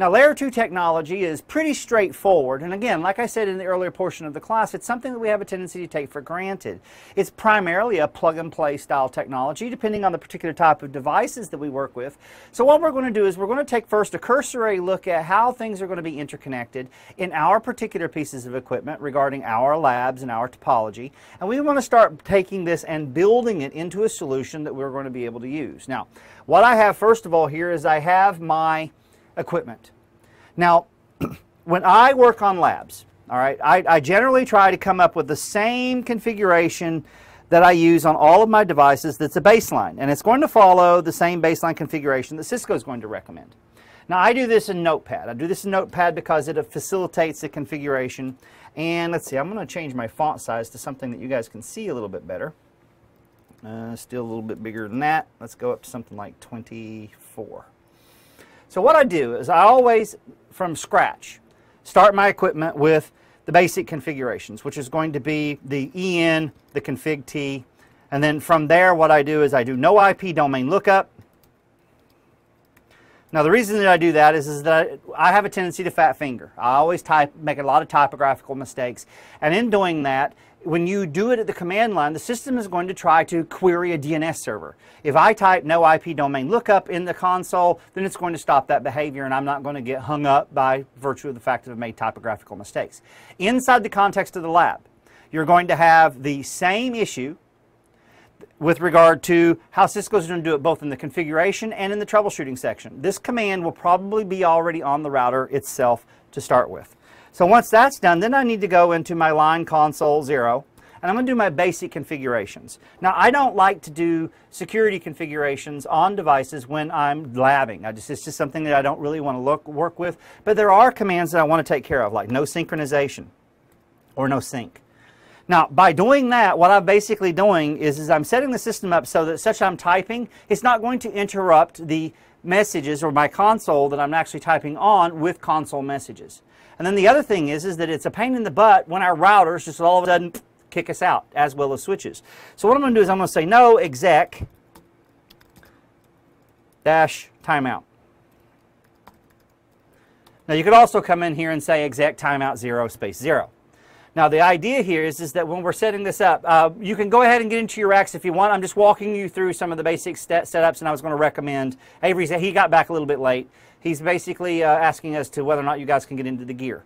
Now, layer 2 technology is pretty straightforward, and again, like I said in the earlier portion of the class, it's something that we have a tendency to take for granted. It's primarily a plug-and-play style technology, depending on the particular type of devices that we work with. So what we're going to do is we're going to take first a cursory look at how things are going to be interconnected in our particular pieces of equipment regarding our labs and our topology, and we want to start taking this and building it into a solution that we're going to be able to use. Now, what I have first of all here is I have my equipment. Now, when I work on labs, all right, I, I, generally try to come up with the same configuration that I use on all of my devices that's a baseline. And it's going to follow the same baseline configuration that Cisco is going to recommend. Now, I do this in Notepad. I do this in Notepad because it facilitates the configuration. And let's see, I'm going to change my font size to something that you guys can see a little bit better. Uh, still a little bit bigger than that. Let's go up to something like 24. So what I do is I always, from scratch, start my equipment with the basic configurations, which is going to be the EN, the config T, and then from there what I do is I do no IP domain lookup. Now the reason that I do that is, is that I have a tendency to fat finger. I always type, make a lot of typographical mistakes, and in doing that, when you do it at the command line, the system is going to try to query a DNS server. If I type no IP domain lookup in the console, then it's going to stop that behavior and I'm not going to get hung up by virtue of the fact that I've made typographical mistakes. Inside the context of the lab, you're going to have the same issue with regard to how Cisco is going to do it both in the configuration and in the troubleshooting section. This command will probably be already on the router itself to start with. So once that's done, then I need to go into my line console 0 and I'm going to do my basic configurations. Now, I don't like to do security configurations on devices when I'm labbing. I just, it's just something that I don't really want to look, work with. But there are commands that I want to take care of, like no synchronization or no sync. Now, by doing that, what I'm basically doing is, is I'm setting the system up so that such I'm typing, it's not going to interrupt the messages or my console that I'm actually typing on with console messages. And then the other thing is, is that it's a pain in the butt when our routers just all of a sudden kick us out, as well as switches. So what I'm going to do is I'm going to say no exec dash timeout. Now you could also come in here and say exec timeout 0 space 0. Now the idea here is, is that when we're setting this up, uh, you can go ahead and get into your racks if you want. I'm just walking you through some of the basic set setups and I was going to recommend, Avery, he got back a little bit late. He's basically uh, asking us to whether or not you guys can get into the gear.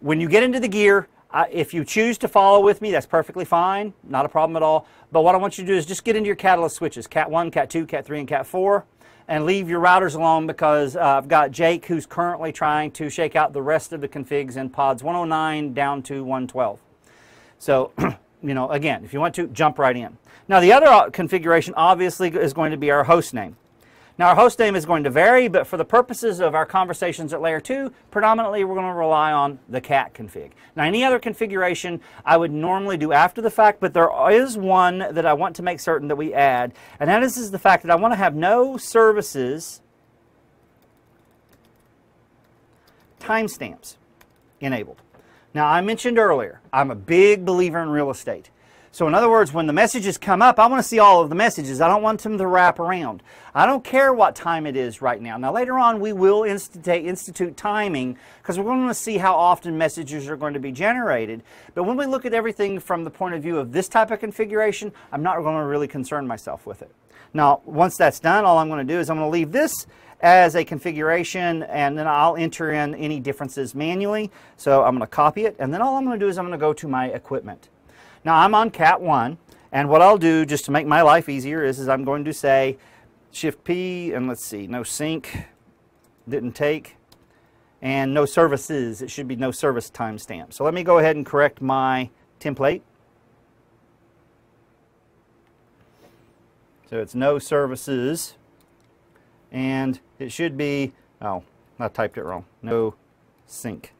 When you get into the gear, if you choose to follow with me, that's perfectly fine. Not a problem at all. But what I want you to do is just get into your catalyst switches, Cat 1, Cat 2, Cat 3, and Cat 4, and leave your routers alone because uh, I've got Jake who's currently trying to shake out the rest of the configs in pods 109 down to 112. So, you know, again, if you want to, jump right in. Now, the other uh, configuration obviously is going to be our host name. Now our host name is going to vary, but for the purposes of our conversations at layer 2, predominantly we're going to rely on the cat config. Now any other configuration I would normally do after the fact, but there is one that I want to make certain that we add, and that is, is the fact that I want to have no services timestamps enabled. Now I mentioned earlier, I'm a big believer in real estate. So in other words, when the messages come up, I want to see all of the messages. I don't want them to wrap around. I don't care what time it is right now. Now later on we will institute, institute timing because we're going to see how often messages are going to be generated. But when we look at everything from the point of view of this type of configuration, I'm not going to really concern myself with it. Now once that's done, all I'm going to do is I'm going to leave this as a configuration and then I'll enter in any differences manually. So I'm going to copy it and then all I'm going to do is I'm going to go to my equipment. Now I'm on cat 1 and what I'll do just to make my life easier is, is I'm going to say shift P and let's see no sync didn't take and no services it should be no service timestamp. So let me go ahead and correct my template. So it's no services and it should be oh I typed it wrong no sync.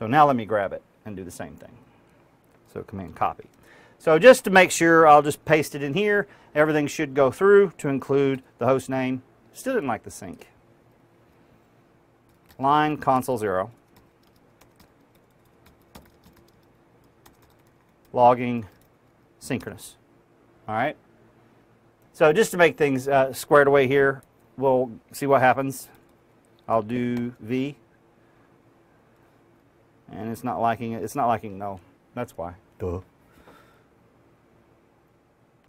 So now let me grab it and do the same thing. So Command copy. So just to make sure, I'll just paste it in here. Everything should go through to include the host name. Still didn't like the sync. Line console 0. Logging synchronous. All right. So just to make things uh, squared away here, we'll see what happens. I'll do V. And it's not liking it. It's not liking no. That's why. Duh.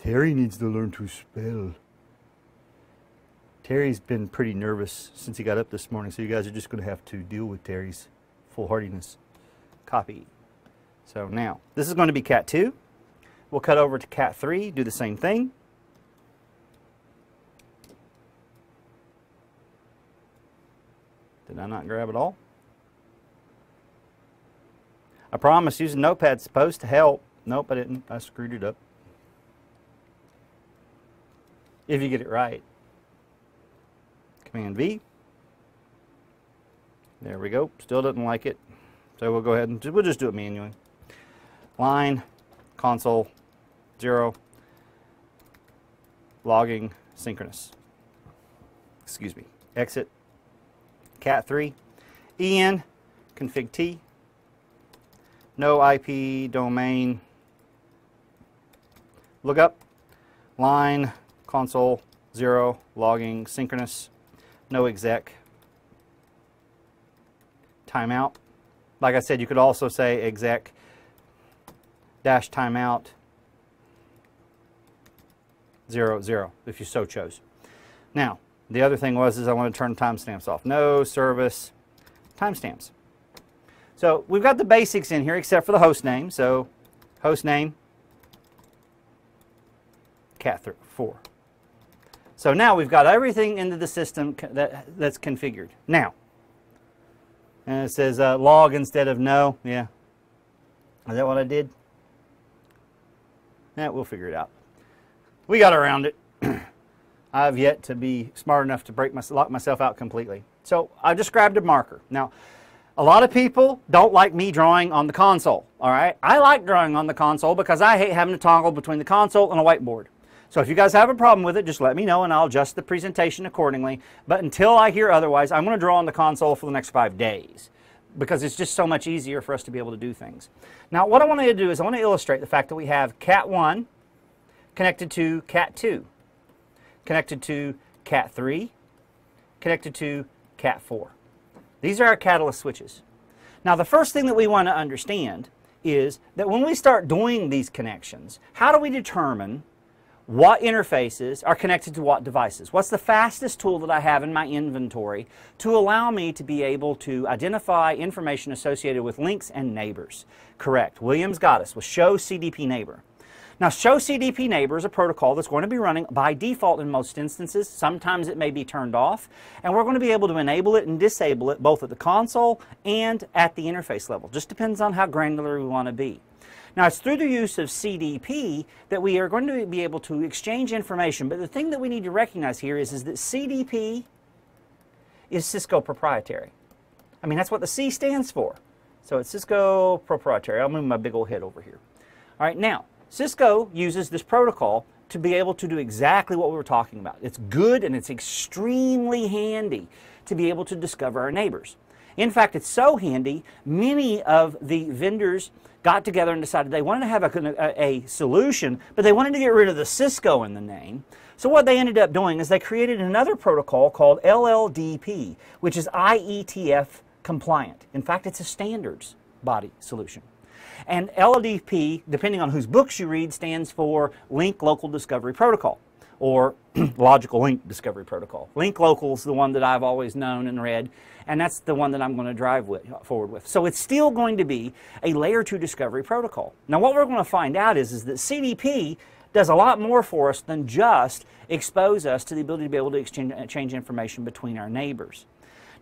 Terry needs to learn to spell. Terry's been pretty nervous since he got up this morning, so you guys are just going to have to deal with Terry's foolhardiness. Copy. So now, this is going to be cat 2. We'll cut over to cat 3, do the same thing. Did I not grab it all? I promise using Notepad's supposed to help. Nope, I didn't. I screwed it up. If you get it right. Command V. There we go. Still doesn't like it. So we'll go ahead and we'll just do it manually. Line, console, zero, logging, synchronous. Excuse me. Exit, cat 3, en, config t, no IP domain, lookup, line, console, zero, logging, synchronous, no exec, timeout. Like I said, you could also say exec dash timeout zero zero if you so chose. Now, the other thing was is I want to turn timestamps off. No service timestamps. So we've got the basics in here except for the host name. So host name cat 4. So now we've got everything into the system that, that's configured. Now, and it says uh, log instead of no. Yeah. Is that what I did? Yeah, we'll figure it out. We got around it. I've yet to be smart enough to break my, lock myself out completely. So I just grabbed a marker. Now, a lot of people don't like me drawing on the console, all right? I like drawing on the console because I hate having to toggle between the console and a whiteboard. So if you guys have a problem with it, just let me know and I'll adjust the presentation accordingly. But until I hear otherwise, I'm going to draw on the console for the next five days because it's just so much easier for us to be able to do things. Now, what I want to do is I want to illustrate the fact that we have Cat 1 connected to Cat 2, connected to Cat 3, connected to Cat 4. These are our catalyst switches. Now, the first thing that we want to understand is that when we start doing these connections, how do we determine what interfaces are connected to what devices? What's the fastest tool that I have in my inventory to allow me to be able to identify information associated with links and neighbors? Correct. Williams got us with show CDP neighbor. Now, show CDP neighbor is a protocol that's going to be running by default in most instances. Sometimes it may be turned off, and we're going to be able to enable it and disable it both at the console and at the interface level. Just depends on how granular we want to be. Now, it's through the use of CDP that we are going to be able to exchange information. But the thing that we need to recognize here is, is that CDP is Cisco proprietary. I mean, that's what the C stands for. So it's Cisco proprietary. I'll move my big old head over here. All right, now, Cisco uses this protocol to be able to do exactly what we were talking about. It's good and it's extremely handy to be able to discover our neighbors. In fact, it's so handy, many of the vendors got together and decided they wanted to have a, a, solution, but they wanted to get rid of the Cisco in the name. So what they ended up doing is they created another protocol called LLDP, which is IETF compliant. In fact, it's a standards body solution. And LLDP, depending on whose books you read, stands for Link Local Discovery Protocol or Logical Link Discovery Protocol. Link Local is the one that I've always known and read, and that's the one that I'm going to drive with, forward with. So it's still going to be a layer 2 discovery protocol. Now what we're going to find out is, is that CDP does a lot more for us than just expose us to the ability to be able to exchange, uh, exchange information between our neighbors.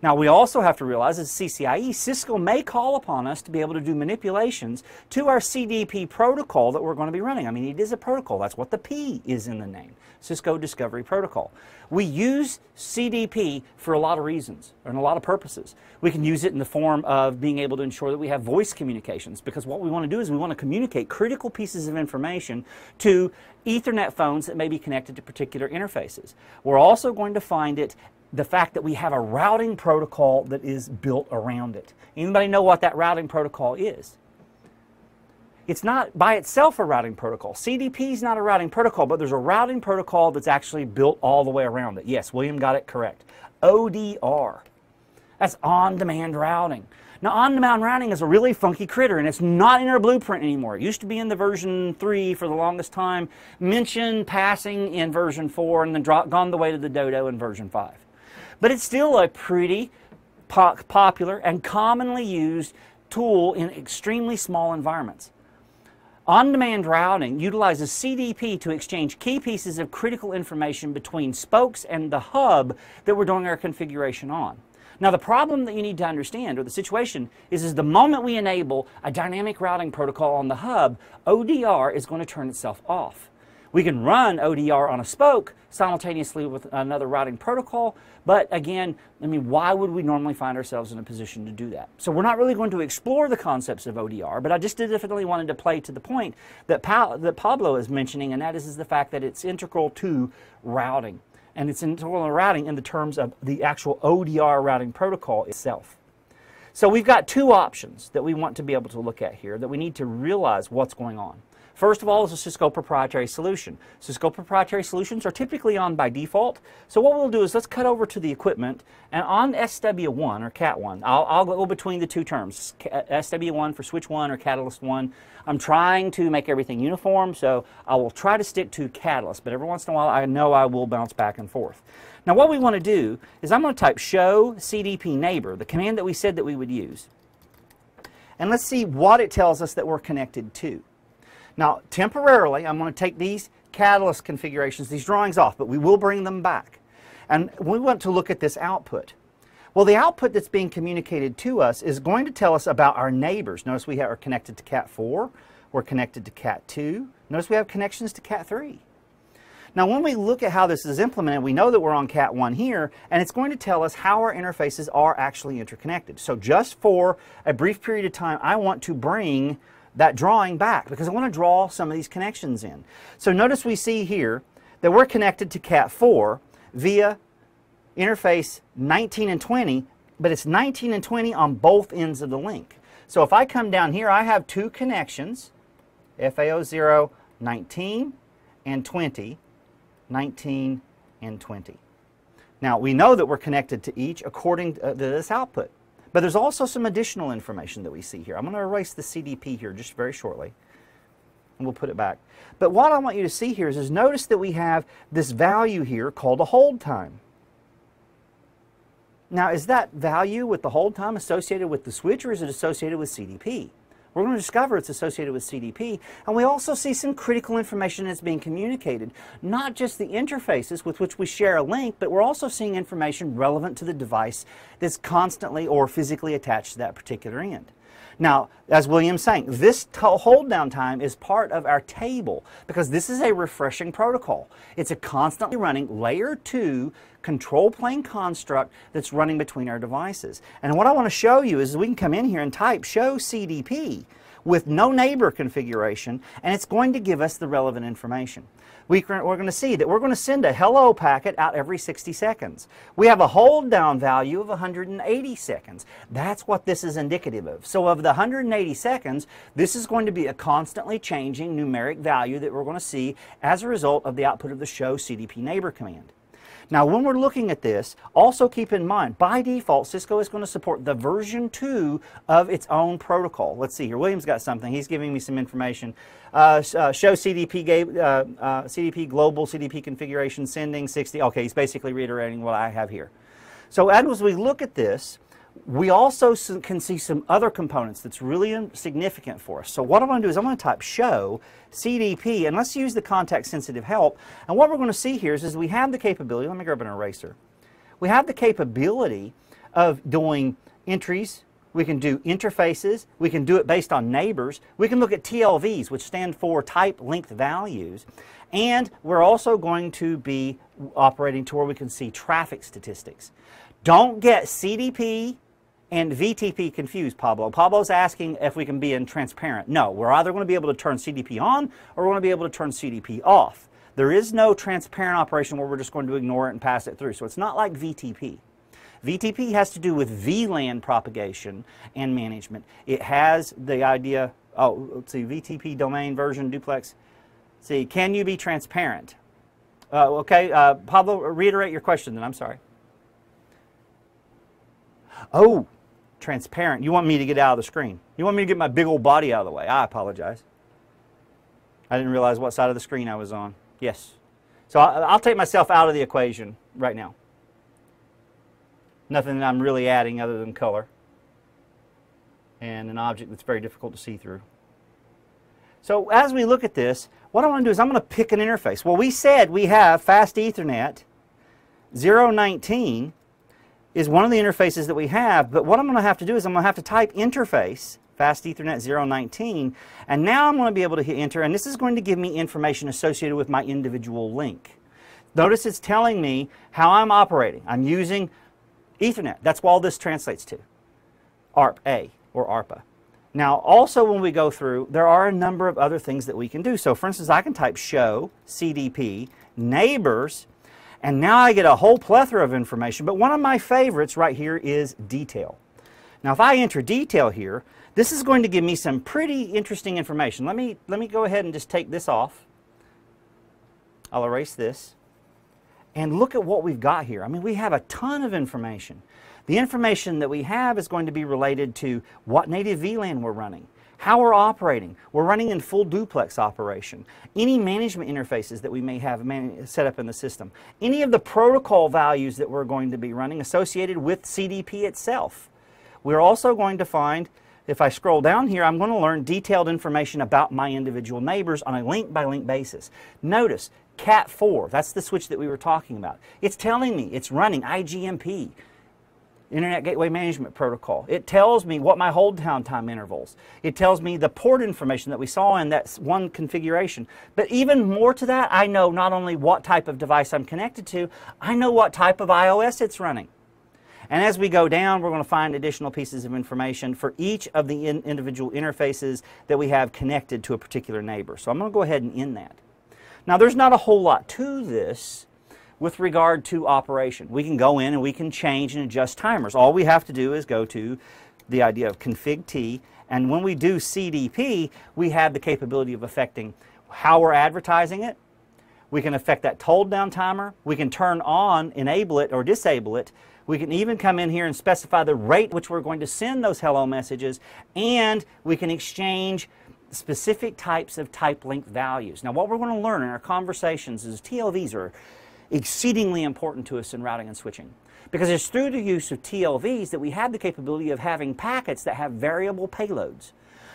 Now, we also have to realize as CCIE, Cisco may call upon us to be able to do manipulations to our CDP protocol that we're going to be running. I mean, it is a protocol. That's what the P is in the name, Cisco Discovery Protocol. We use CDP for a lot of reasons and a lot of purposes. We can use it in the form of being able to ensure that we have voice communications because what we want to do is we want to communicate critical pieces of information to Ethernet phones that may be connected to particular interfaces. We're also going to find it the fact that we have a routing protocol that is built around it. Anybody know what that routing protocol is? It's not by itself a routing protocol. CDP is not a routing protocol, but there's a routing protocol that's actually built all the way around it. Yes, William got it correct. ODR. That's on-demand routing. Now, on-demand routing is a really funky critter, and it's not in our blueprint anymore. It used to be in the version 3 for the longest time, mentioned passing in version 4, and then dropped, gone the way to the dodo in version 5. But it's still a pretty po popular and commonly used tool in extremely small environments. On-demand routing utilizes CDP to exchange key pieces of critical information between spokes and the hub that we're doing our configuration on. Now the problem that you need to understand, or the situation, is, is the moment we enable a dynamic routing protocol on the hub, ODR is going to turn itself off. We can run ODR on a spoke simultaneously with another routing protocol, but again, I mean, why would we normally find ourselves in a position to do that? So we're not really going to explore the concepts of ODR, but I just definitely wanted to play to the point that, pa that Pablo is mentioning, and that is, is the fact that it's integral to routing and it's integral to routing in the terms of the actual ODR routing protocol itself. So we've got two options that we want to be able to look at here that we need to realize what's going on. First of all is a Cisco proprietary solution. Cisco proprietary solutions are typically on by default. So what we'll do is let's cut over to the equipment and on SW1 or Cat1, I'll, I'll go between the two terms, SW1 for Switch 1 or Catalyst 1. I'm trying to make everything uniform, so I will try to stick to Catalyst, but every once in a while I know I will bounce back and forth. Now what we want to do is I'm going to type show CDP neighbor, the command that we said that we would use. And let's see what it tells us that we're connected to. Now, temporarily, I'm going to take these catalyst configurations, these drawings off, but we will bring them back. And we want to look at this output. Well, the output that's being communicated to us is going to tell us about our neighbors. Notice we are connected to Cat 4. We're connected to Cat 2. Notice we have connections to Cat 3. Now, when we look at how this is implemented, we know that we're on Cat 1 here, and it's going to tell us how our interfaces are actually interconnected. So just for a brief period of time, I want to bring that drawing back because I want to draw some of these connections in. So notice we see here that we're connected to Cat4 via interface 19 and 20, but it's 19 and 20 on both ends of the link. So if I come down here, I have two connections, FAO0 19 and 20, 19 and 20. Now we know that we're connected to each according uh, to this output. But there's also some additional information that we see here. I'm going to erase the CDP here just very shortly. And we'll put it back. But what I want you to see here is, is notice that we have this value here called a hold time. Now, is that value with the hold time associated with the switch or is it associated with CDP? We're going to discover it's associated with CDP, and we also see some critical information that's being communicated. Not just the interfaces with which we share a link, but we're also seeing information relevant to the device that's constantly or physically attached to that particular end. Now, as William's saying, this hold down time is part of our table because this is a refreshing protocol. It's a constantly running layer 2 control plane construct that's running between our devices. And what I want to show you is we can come in here and type show CDP with no neighbor configuration and it's going to give us the relevant information we are going to see that we're going to send a hello packet out every 60 seconds. We have a hold down value of 180 seconds. That's what this is indicative of. So of the 180 seconds, this is going to be a constantly changing numeric value that we're going to see as a result of the output of the show CDP neighbor command. Now, when we're looking at this, also keep in mind, by default, Cisco is going to support the version 2 of its own protocol. Let's see here. William's got something. He's giving me some information. Uh, uh, show CDP, uh, uh CDP global, CDP configuration, sending 60. Okay, he's basically reiterating what I have here. So as we look at this, we also can see some other components that's really significant for us. So what I'm going to do is I'm going to type show CDP, and let's use the context sensitive help. And what we're going to see here is, is we have the capability, let me grab an eraser. We have the capability of doing entries, we can do interfaces, we can do it based on neighbors, we can look at TLVs, which stand for type length values, and we're also going to be operating to where we can see traffic statistics. Don't get CDP and VTP confused, Pablo. Pablo's asking if we can be in transparent. No, we're either going to be able to turn CDP on or we're going to be able to turn CDP off. There is no transparent operation where we're just going to ignore it and pass it through. So it's not like VTP. VTP has to do with VLAN propagation and management. It has the idea, oh, let's see, VTP domain version duplex. See, can you be transparent? Uh, okay, uh, Pablo, reiterate your question then, I'm sorry. Oh, transparent. You want me to get out of the screen. You want me to get my big old body out of the way. I apologize. I didn't realize what side of the screen I was on. Yes. So I'll take myself out of the equation right now. Nothing that I'm really adding other than color and an object that's very difficult to see through. So as we look at this, what I want to do is I'm going to pick an interface. Well, we said we have Fast Ethernet 019 is one of the interfaces that we have, but what I'm going to have to do is I'm going to have to type interface Fast Ethernet 019, and now I'm going to be able to hit enter, and this is going to give me information associated with my individual link. Notice it's telling me how I'm operating. I'm using Ethernet. That's what all this translates to. ARP-A or ARPA. Now, also when we go through, there are a number of other things that we can do. So, for instance, I can type show, CDP, neighbors, and now I get a whole plethora of information. But one of my favorites right here is detail. Now, if I enter detail here, this is going to give me some pretty interesting information. Let me, let me go ahead and just take this off. I'll erase this. And look at what we've got here. I mean, we have a ton of information. The information that we have is going to be related to what native VLAN we're running, how we're operating. We're running in full duplex operation. Any management interfaces that we may have set up in the system. Any of the protocol values that we're going to be running associated with CDP itself. We're also going to find if I scroll down here, I'm going to learn detailed information about my individual neighbors on a link-by-link -link basis. Notice, CAT4, that's the switch that we were talking about. It's telling me it's running IGMP, Internet Gateway Management Protocol. It tells me what my hold down time intervals. It tells me the port information that we saw in that one configuration. But even more to that, I know not only what type of device I'm connected to, I know what type of IOS it's running. And as we go down, we're going to find additional pieces of information for each of the in individual interfaces that we have connected to a particular neighbor. So I'm going to go ahead and end that. Now, there's not a whole lot to this with regard to operation. We can go in and we can change and adjust timers. All we have to do is go to the idea of config T, and when we do CDP, we have the capability of affecting how we're advertising it. We can affect that hold down timer. We can turn on, enable it, or disable it. We can even come in here and specify the rate which we're going to send those hello messages, and we can exchange specific types of type link values. Now, what we're going to learn in our conversations is TLVs are exceedingly important to us in routing and switching. Because it's through the use of TLVs that we have the capability of having packets that have variable payloads.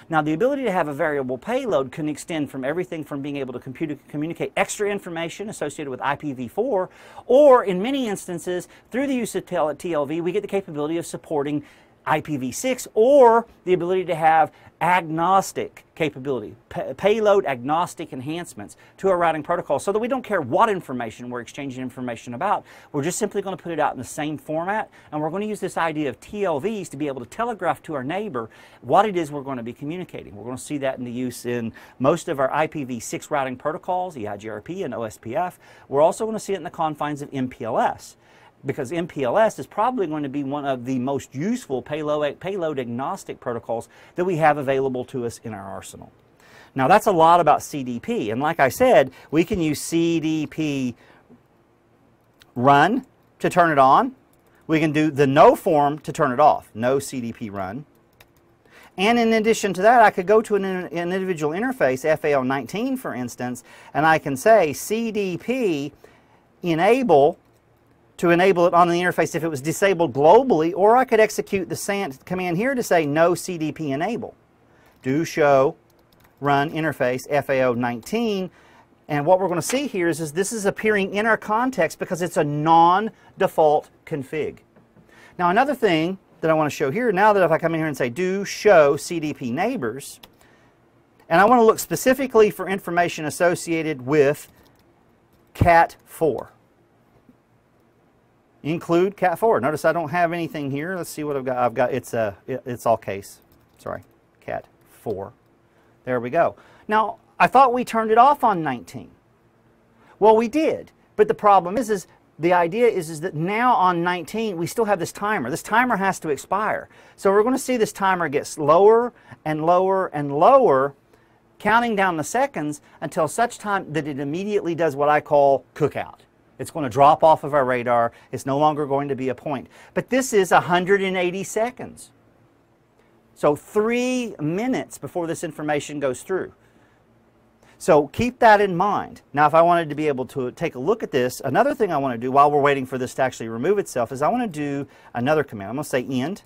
Now, the ability to have a variable payload can extend from everything from being able to communicate extra information associated with IPv4, or in many instances, through the use of TLV, we get the capability of supporting IPv6 or the ability to have agnostic capability, payload agnostic enhancements to our routing protocol so that we don't care what information we're exchanging information about. We're just simply going to put it out in the same format and we're going to use this idea of TLVs to be able to telegraph to our neighbor what it is we're going to be communicating. We're going to see that in the use in most of our IPv6 routing protocols, EIGRP and OSPF. We're also going to see it in the confines of MPLS because MPLS is probably going to be one of the most useful payload, payload agnostic protocols that we have available to us in our arsenal. Now that's a lot about CDP and like I said we can use CDP run to turn it on. We can do the no form to turn it off, no CDP run. And in addition to that, I could go to an, an individual interface, FAO19 for instance, and I can say CDP enable to enable it on the interface if it was disabled globally, or I could execute the command here to say no CDP enable. Do show run interface FAO 19. And what we're going to see here is, is this is appearing in our context because it's a non-default config. Now another thing that I want to show here, now that if I come in here and say do show CDP neighbors, and I want to look specifically for information associated with CAT4 include cat 4. Notice I don't have anything here. Let's see what I've got. I've got it's a it's all case. Sorry, cat 4. There we go. Now, I thought we turned it off on 19. Well, we did. But the problem is is the idea is, is that now on 19 we still have this timer. This timer has to expire. So we're going to see this timer get lower and lower and lower counting down the seconds until such time that it immediately does what I call cookout. It's going to drop off of our radar. It's no longer going to be a point. But this is 180 seconds. So three minutes before this information goes through. So keep that in mind. Now, if I wanted to be able to take a look at this, another thing I want to do while we're waiting for this to actually remove itself is I want to do another command. I'm going to say end,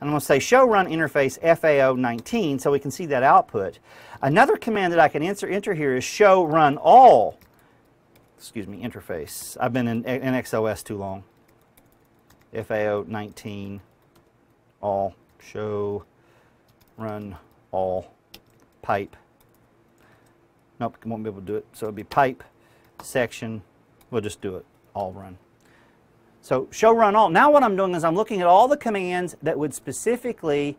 and I'm going to say show run interface FAO19 so we can see that output. Another command that I can enter, enter here is show run all, excuse me, interface. I've been in, in XOS too long. FAO19 all, show run all pipe Nope, won't be able to do it. So it'll be pipe, section, we'll just do it, all run. So show run all. Now what I'm doing is I'm looking at all the commands that would specifically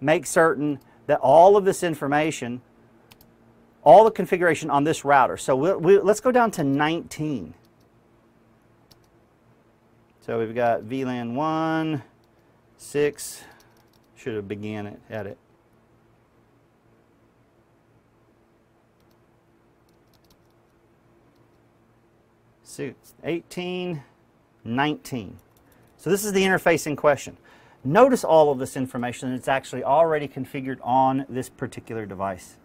make certain that all of this information, all the configuration on this router. So we'll, we, let's go down to 19. So we've got VLAN 1, 6, should have began it at it. six, 18, 19. So this is the interface in question. Notice all of this information it's actually already configured on this particular device.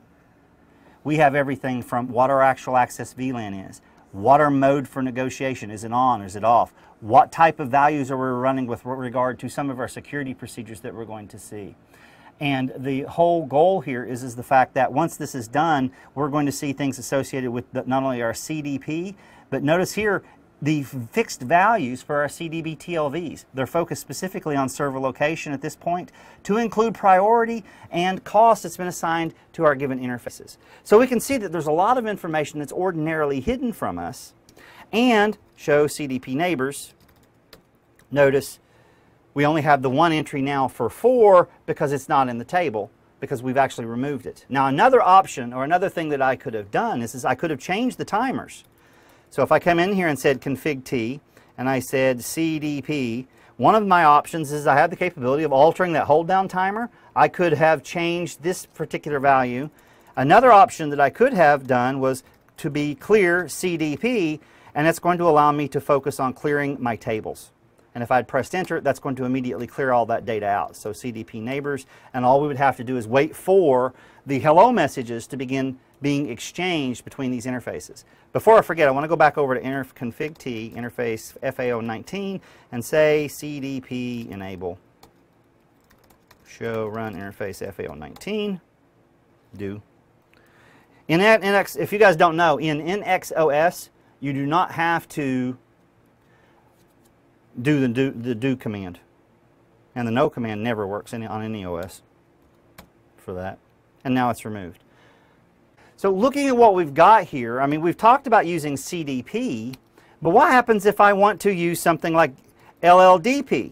We have everything from what our actual access VLAN is, what our mode for negotiation, is it on, is it off, what type of values are we running with regard to some of our security procedures that we're going to see. And the whole goal here is, is the fact that once this is done, we're going to see things associated with not only our CDP, but notice here, the fixed values for our CDP TLVs. They're focused specifically on server location at this point to include priority and cost that's been assigned to our given interfaces. So we can see that there's a lot of information that's ordinarily hidden from us and show CDP neighbors. Notice we only have the one entry now for 4 because it's not in the table because we've actually removed it. Now another option or another thing that I could have done is, is I could have changed the timers. So if I come in here and said config T, and I said CDP, one of my options is I have the capability of altering that hold down timer. I could have changed this particular value. Another option that I could have done was to be clear CDP, and it's going to allow me to focus on clearing my tables. And if I'd pressed enter, that's going to immediately clear all that data out. So CDP neighbors, and all we would have to do is wait for the hello messages to begin being exchanged between these interfaces. Before I forget, I want to go back over to config T, interface FAO19, and say CDP enable. Show run interface FAO19. Do. In NX, if you guys don't know, in NXOS, you do not have to do the do, the do command. And the no command never works any, on any OS for that. And now it's removed. So looking at what we've got here, I mean, we've talked about using CDP, but what happens if I want to use something like LLDP?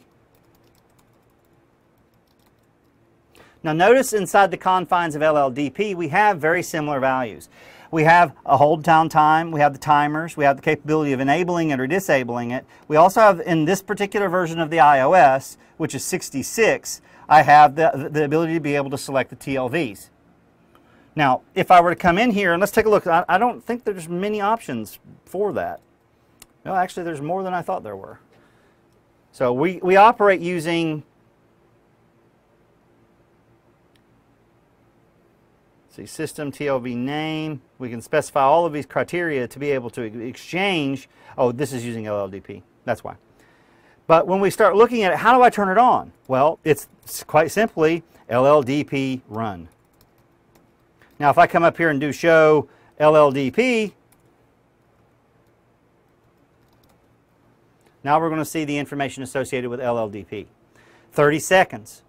Now notice inside the confines of LLDP, we have very similar values. We have a hold down time, we have the timers, we have the capability of enabling it or disabling it. We also have, in this particular version of the IOS, which is 66, I have the, the ability to be able to select the TLVs. Now, if I were to come in here, and let's take a look, I, I don't think there's many options for that. No, actually, there's more than I thought there were. So we, we operate using, see, system TLV name. We can specify all of these criteria to be able to exchange. Oh, this is using LLDP. That's why. But when we start looking at it, how do I turn it on? Well, it's quite simply LLDP run. Now if I come up here and do show LLDP, now we're going to see the information associated with LLDP. 30 seconds.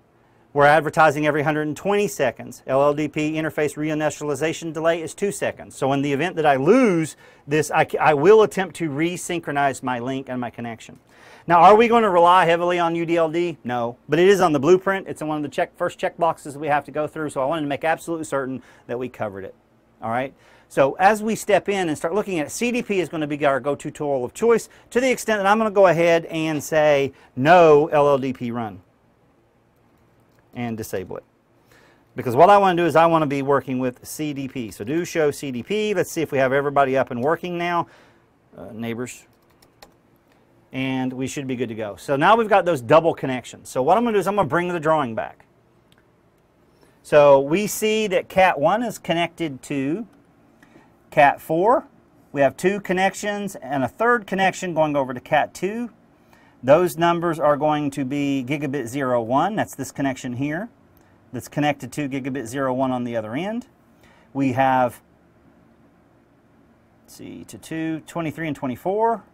We're advertising every 120 seconds. LLDP interface reinitialization delay is 2 seconds. So in the event that I lose this, I, I will attempt to resynchronize my link and my connection. Now, are we going to rely heavily on UDLD? No, but it is on the blueprint. It's in one of the check, first check boxes we have to go through, so I wanted to make absolutely certain that we covered it. All right? So as we step in and start looking at it, CDP is going to be our go-to tool of choice to the extent that I'm going to go ahead and say no LLDP run and disable it. Because what I want to do is I want to be working with CDP. So do show CDP. Let's see if we have everybody up and working now. uh, neighbors. And we should be good to go. So now we've got those double connections. So what I'm going to do is I'm going to bring the drawing back. So we see that cat 1 is connected to cat 4. We have two connections and a third connection going over to cat 2. Those numbers are going to be gigabit 01. That's this connection here that's connected to gigabit 01 on the other end. We have, see, to 2, 23 and 24.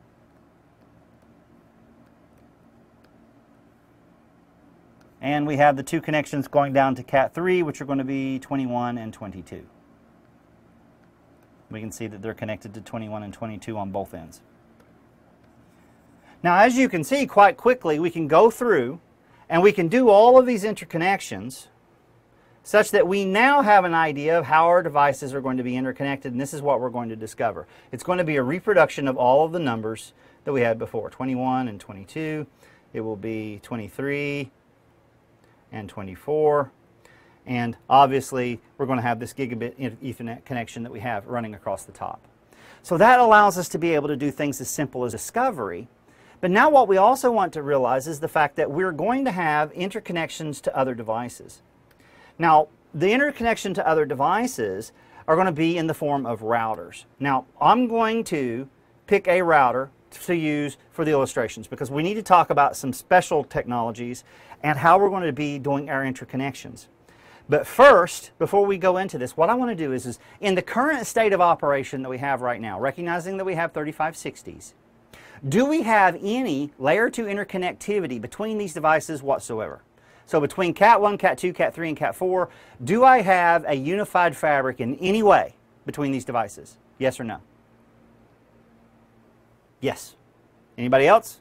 And we have the two connections going down to Cat 3, which are going to be 21 and 22. We can see that they're connected to 21 and 22 on both ends. Now, as you can see, quite quickly, we can go through and we can do all of these interconnections such that we now have an idea of how our devices are going to be interconnected, and this is what we're going to discover. It's going to be a reproduction of all of the numbers that we had before, 21 and 22. It will be 23 and 24. And obviously, we're going to have this gigabit Ethernet connection that we have running across the top. So that allows us to be able to do things as simple as discovery. But now what we also want to realize is the fact that we're going to have interconnections to other devices. Now, the interconnection to other devices are going to be in the form of routers. Now, I'm going to pick a router to use for the illustrations because we need to talk about some special technologies and how we're going to be doing our interconnections. But first, before we go into this, what I want to do is, is in the current state of operation that we have right now, recognizing that we have 3560s, do we have any layer 2 interconnectivity between these devices whatsoever? So between Cat 1, Cat 2, Cat 3, and Cat 4, do I have a unified fabric in any way between these devices? Yes or no? Yes. Anybody else?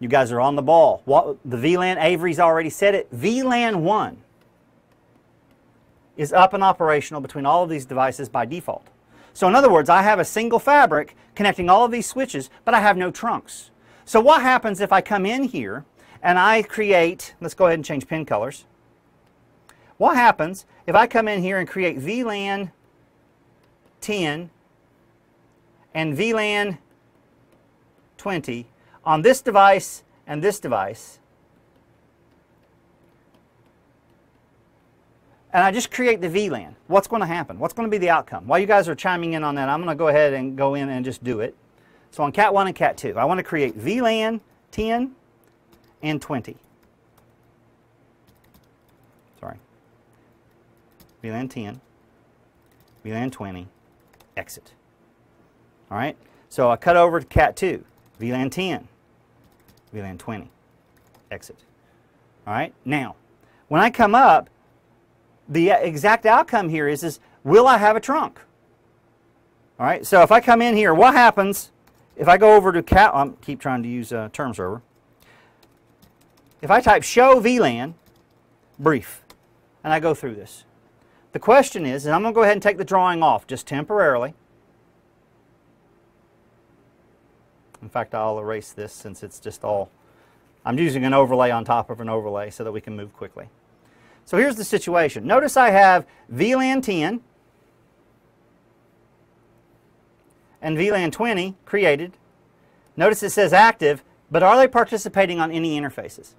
You guys are on the ball. What, the VLAN, Avery's already said it. VLAN 1 is up and operational between all of these devices by default. So in other words, I have a single fabric connecting all of these switches, but I have no trunks. So what happens if I come in here and I create, let's go ahead and change pin colors. What happens if I come in here and create VLAN 10 and VLAN 20 on this device and this device. And I just create the VLAN. What's going to happen? What's going to be the outcome? While you guys are chiming in on that, I'm going to go ahead and go in and just do it. So on Cat 1 and Cat 2, I want to create VLAN 10 and 20. Sorry. VLAN 10, VLAN 20, exit. All right? So I cut over to Cat 2, VLAN 10, VLAN 20, exit. All right? Now, when I come up, the exact outcome here is, is will I have a trunk? All right, so if I come in here, what happens if I go over to cat, I keep trying to use uh, term server. If I type show VLAN brief, and I go through this, the question is, and I'm going to go ahead and take the drawing off just temporarily. In fact, I'll erase this since it's just all, I'm using an overlay on top of an overlay so that we can move quickly. So here's the situation. Notice I have VLAN 10 and VLAN 20 created. Notice it says active, but are they participating on any interfaces?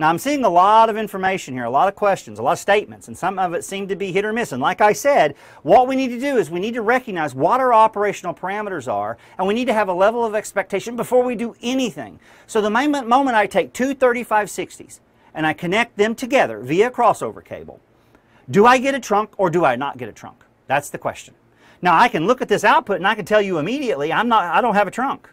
Now I'm seeing a lot of information here, a lot of questions, a lot of statements, and some of it seem to be hit or miss. And like I said, what we need to do is we need to recognize what our operational parameters are, and we need to have a level of expectation before we do anything. So the moment, moment I take two 3560s and I connect them together via crossover cable, do I get a trunk or do I not get a trunk? That's the question. Now I can look at this output and I can tell you immediately I'm not, I don't have a trunk.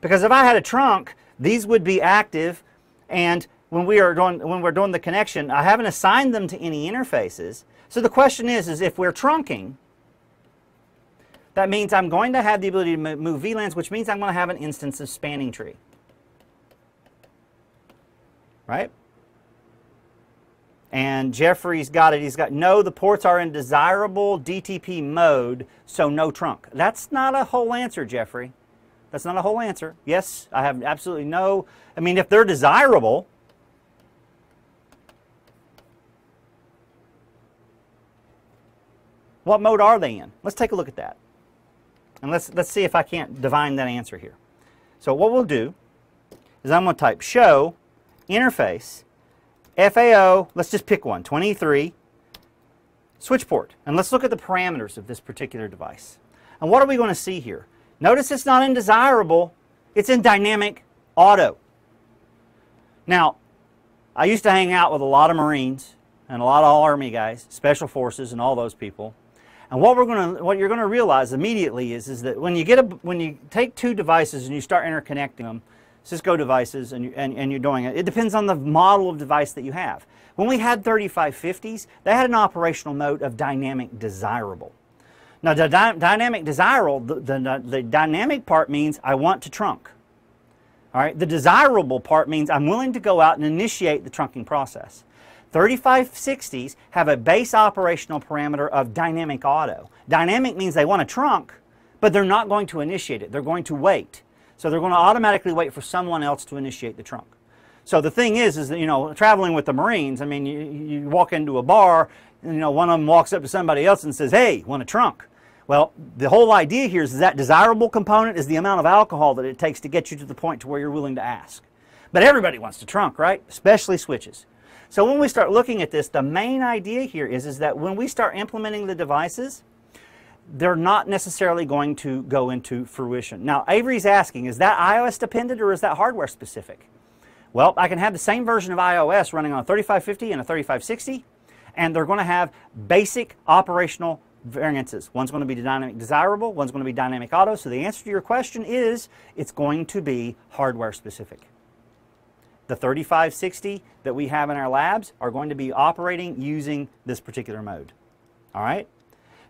Because if I had a trunk, these would be active and when we are doing when we're doing the connection, I haven't assigned them to any interfaces. So the question is, is if we're trunking, that means I'm going to have the ability to move VLANs, which means I'm going to have an instance of spanning tree. Right? And Jeffrey's got it. He's got, no, the ports are in desirable DTP mode, so no trunk. That's not a whole answer, Jeffrey. That's not a whole answer. Yes, I have absolutely no, I mean, if they're desirable, What mode are they in? Let's take a look at that. And let's, let's see if I can't divine that answer here. So what we'll do is I'm going to type show interface FAO, let's just pick one, 23, switch port. And let's look at the parameters of this particular device. And what are we going to see here? Notice it's not in desirable, it's in dynamic auto. Now, I used to hang out with a lot of Marines and a lot of Army guys, Special Forces and all those people. And what we're going to, what you're going to realize immediately is, is that when you get a, when you take two devices and you start interconnecting them, Cisco devices, and, you, and, and you're doing it, it depends on the model of device that you have. When we had 3550s, they had an operational mode of dynamic desirable. Now, the dy dynamic desirable, the, the, the dynamic part means I want to trunk. All right, the desirable part means I'm willing to go out and initiate the trunking process. 3560s have a base operational parameter of dynamic auto. Dynamic means they want a trunk, but they're not going to initiate it. They're going to wait. So they're going to automatically wait for someone else to initiate the trunk. So the thing is, is that, you know, traveling with the Marines, I mean, you, you walk into a bar, and, you know, one of them walks up to somebody else and says, hey, want a trunk? Well, the whole idea here is that desirable component is the amount of alcohol that it takes to get you to the point to where you're willing to ask. But everybody wants to trunk, right? Especially switches. So when we start looking at this, the main idea here is, is that when we start implementing the devices, they're not necessarily going to go into fruition. Now, Avery's asking, is that IOS dependent or is that hardware specific? Well, I can have the same version of IOS running on a 3550 and a 3560, and they're going to have basic operational variances. One's going to be dynamic desirable, one's going to be dynamic auto. So the answer to your question is it's going to be hardware specific. The 3560 that we have in our labs are going to be operating using this particular mode. All right?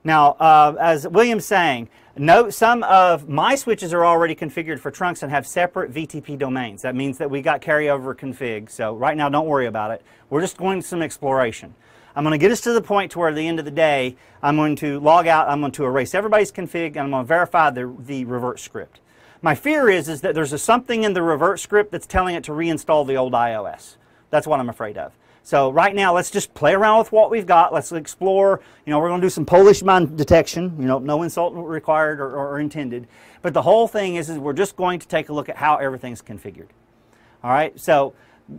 Now, uh, as William's saying, note some of my switches are already configured for trunks and have separate VTP domains. That means that we got carryover config. So right now, don't worry about it. We're just going to some exploration. I'm going to get us to the point to where at the end of the day, I'm going to log out, I'm going to erase everybody's config, and I'm going to verify the, the revert script. My fear is, is that there's a something in the revert script that's telling it to reinstall the old IOS. That's what I'm afraid of. So right now, let's just play around with what we've got. Let's explore. You know, we're going to do some Polish mine detection. You know, no insult required or, or, intended. But the whole thing is, is we're just going to take a look at how everything's configured. All right. So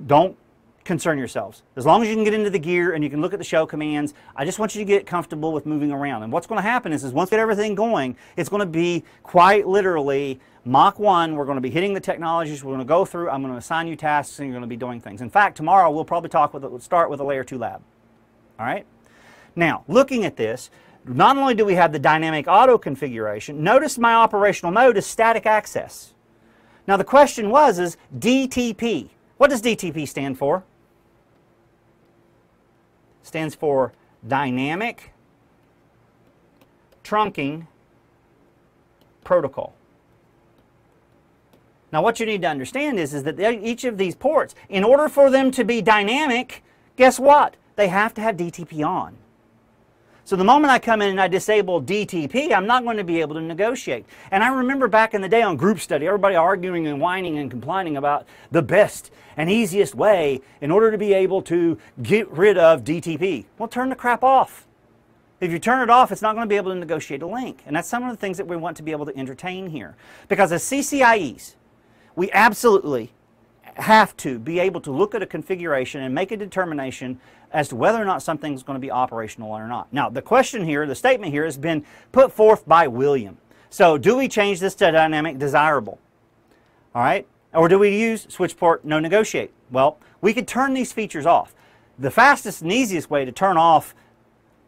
don't concern yourselves. As long as you can get into the gear and you can look at the show commands, I just want you to get comfortable with moving around. And what's going to happen is, is once we get everything going, it's going to be quite literally Mach 1. We're going to be hitting the technologies. We're going to go through. I'm going to assign you tasks and you're going to be doing things. In fact, tomorrow we'll probably talk with, we'll start with a layer 2 lab. All right? Now, looking at this, not only do we have the dynamic auto configuration, notice my operational mode is static access. Now the question was is DTP. What does DTP stand for? stands for Dynamic Trunking Protocol. Now what you need to understand is, is that each of these ports, in order for them to be dynamic, guess what? They have to have DTP on. So the moment I come in and I disable DTP, I'm not going to be able to negotiate. And I remember back in the day on group study, everybody arguing and whining and complaining about the best and easiest way in order to be able to get rid of DTP. Well, turn the crap off. If you turn it off, it's not going to be able to negotiate a link. And that's some of the things that we want to be able to entertain here. Because as CCIEs, we absolutely have to be able to look at a configuration and make a determination as to whether or not something's going to be operational or not. Now, the question here, the statement here has been put forth by William. So, do we change this to dynamic desirable? All right? Or do we use switch port no negotiate? Well, we could turn these features off. The fastest and easiest way to turn off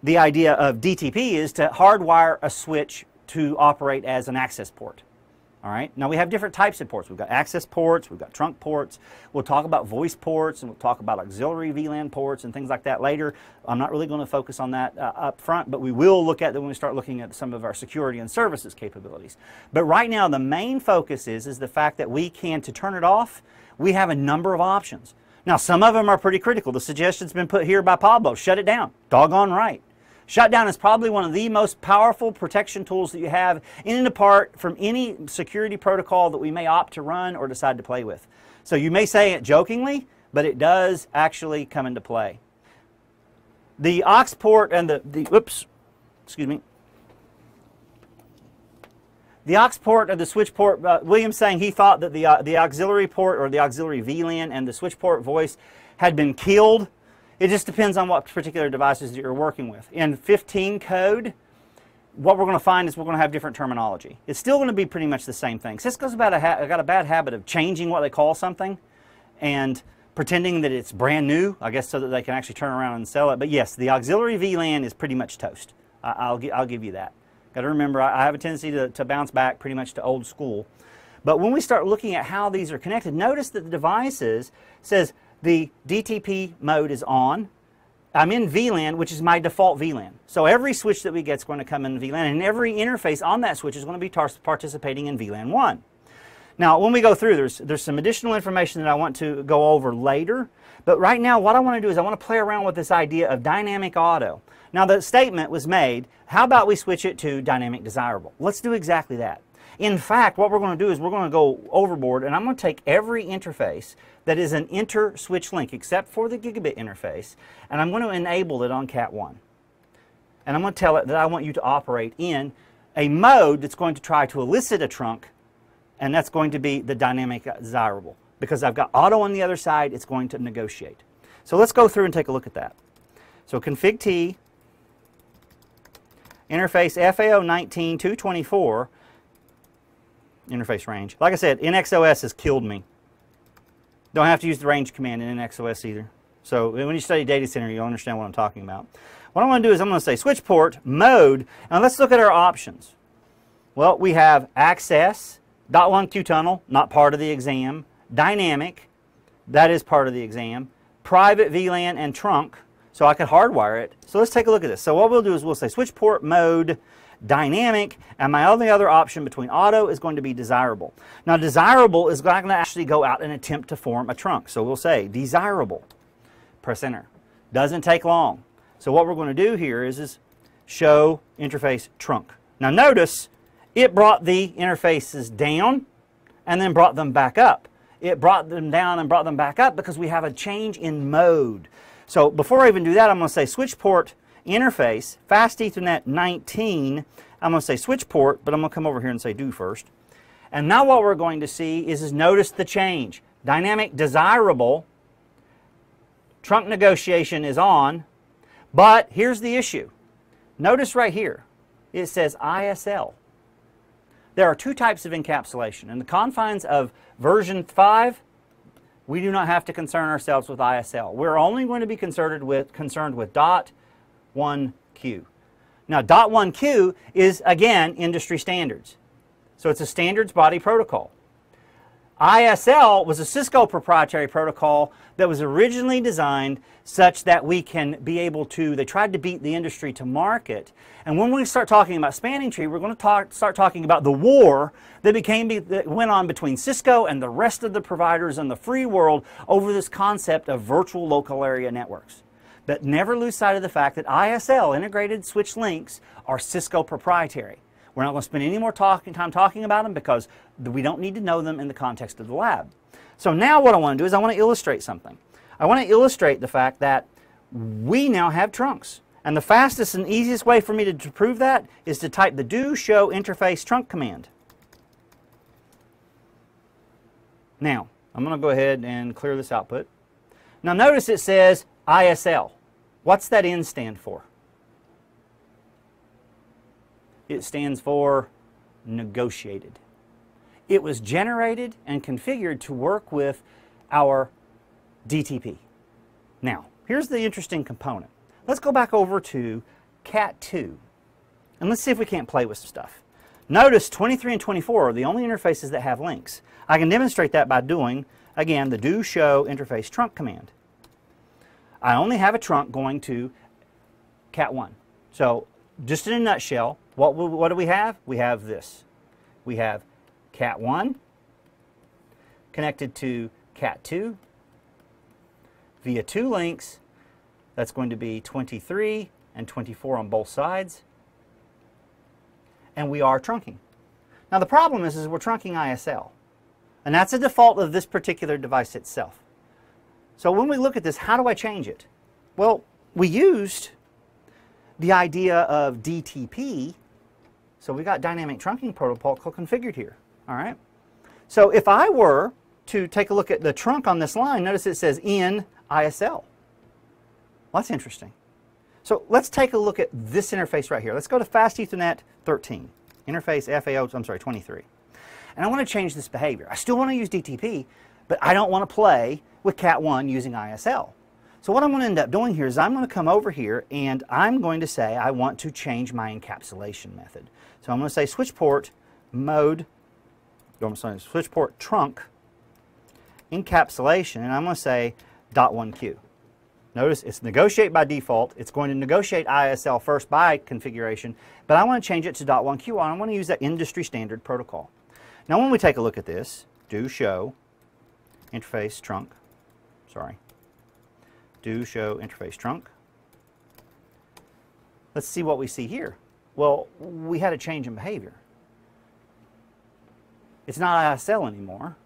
the idea of DTP is to hardwire a switch to operate as an access port. All right. Now we have different types of ports. We've got access ports, we've got trunk ports. We'll talk about voice ports and we'll talk about auxiliary VLAN ports and things like that later. I'm not really going to focus on that uh, up front, but we will look at that when we start looking at some of our security and services capabilities. But right now the main focus is, is the fact that we can, to turn it off, we have a number of options. Now some of them are pretty critical. The suggestion's been put here by Pablo. Shut it down. Doggone right. Shutdown is probably one of the most powerful protection tools that you have in and apart from any security protocol that we may opt to run or decide to play with. So you may say it jokingly, but it does actually come into play. The aux port and the, the oops, excuse me, the aux port or the switch port, uh, William's saying he thought that the, uh, the auxiliary port or the auxiliary VLAN and the switch port voice had been killed it just depends on what particular devices that you're working with. In 15 code, what we're going to find is we're going to have different terminology. It's still going to be pretty much the same thing. Cisco's about a got a bad habit of changing what they call something and pretending that it's brand new, I guess so that they can actually turn around and sell it. But yes, the auxiliary VLAN is pretty much toast. I, will I'll give you that. Got to remember, I have a tendency to, to bounce back pretty much to old school. But when we start looking at how these are connected, notice that the devices says the DTP mode is on. I'm in VLAN, which is my default VLAN. So every switch that we get is going to come in VLAN, and every interface on that switch is going to be participating in VLAN 1. Now, when we go through, there's, there's some additional information that I want to go over later. But right now, what I want to do is I want to play around with this idea of dynamic auto. Now, the statement was made, how about we switch it to dynamic desirable? Let's do exactly that. In fact, what we're going to do is we're going to go overboard and I'm going to take every interface that is an inter switch link except for the gigabit interface and I'm going to enable it on Cat 1. And I'm going to tell it that I want you to operate in a mode that's going to try to elicit a trunk and that's going to be the dynamic desirable. Because I've got auto on the other side, it's going to negotiate. So let's go through and take a look at that. So config T, interface FAO 19224, interface range. Like I said, NXOS has killed me. Don't have to use the range command in NXOS either. So when you study data center, you'll understand what I'm talking about. What I'm going to do is I'm going to say switch port, mode, and let's look at our options. Well, we have access, dot one Q tunnel, not part of the exam, dynamic, that is part of the exam, private VLAN and trunk, so I could hardwire it. So let's take a look at this. So what we'll do is we'll say switch port mode, dynamic, and my only other option between auto is going to be desirable. Now desirable is not going to actually go out and attempt to form a trunk. So we'll say desirable, press enter. Doesn't take long. So what we're going to do here is, is show interface trunk. Now notice it brought the interfaces down and then brought them back up. It brought them down and brought them back up because we have a change in mode. So before I even do that, I'm going to say switch port interface, fast Ethernet 19, I'm going to say switch port, but I'm going to come over here and say do first. And now what we're going to see is, is notice the change. Dynamic desirable, trunk negotiation is on, but here's the issue. Notice right here, it says ISL. There are two types of encapsulation. In the confines of version 5, we do not have to concern ourselves with ISL. We're only going to be concerned with, concerned with dot 1Q. Now, dot 1Q is, again, industry standards. So it's a standards body protocol. ISL was a Cisco proprietary protocol that was originally designed such that we can be able to, they tried to beat the industry to market. And when we start talking about spanning tree, we're going to talk, start talking about the war that, became, that went on between Cisco and the rest of the providers in the free world over this concept of virtual local area networks. But never lose sight of the fact that ISL, integrated switch links, are Cisco proprietary. We're not going to spend any more talking, time talking about them because we don't need to know them in the context of the lab. So now what I want to do is I want to illustrate something. I want to illustrate the fact that we now have trunks. And the fastest and easiest way for me to, to prove that is to type the do show interface trunk command. Now, I'm going to go ahead and clear this output. Now notice it says ISL. What's that N stand for? It stands for negotiated. It was generated and configured to work with our DTP. Now, here's the interesting component. Let's go back over to Cat2 and let's see if we can't play with some stuff. Notice 23 and 24 are the only interfaces that have links. I can demonstrate that by doing, again, the do show interface trunk command. I only have a trunk going to Cat 1. So just in a nutshell, what, what do we have? We have this. We have Cat 1 connected to Cat 2 via two links. That's going to be 23 and 24 on both sides. And we are trunking. Now the problem is, is we're trunking ISL. And that's a default of this particular device itself. So when we look at this, how do I change it? Well, we used the idea of DTP So we got dynamic trunking protocol configured here. All right. So if I were to take a look at the trunk on this line, notice it says in ISL. Well, that's interesting. So let's take a look at this interface right here. Let's go to Fast Ethernet 13, interface FAO, I'm sorry, 23. And I want to change this behavior. I still want to use DTP, but I don't want to play with Cat1 using ISL. So what I'm going to end up doing here is I'm going to come over here and I'm going to say I want to change my encapsulation method. So I'm going to say switch port mode, I'm sorry, switch port trunk encapsulation, and I'm going to say dot one Q. Notice it's negotiate by default. It's going to negotiate ISL first by configuration, but I want to change it to dot one Q. I want to use that industry standard protocol. Now when we take a look at this, do show interface trunk, sorry, do show interface trunk. Let's see what we see here. Well, we had a change in behavior. It's not ISL anymore,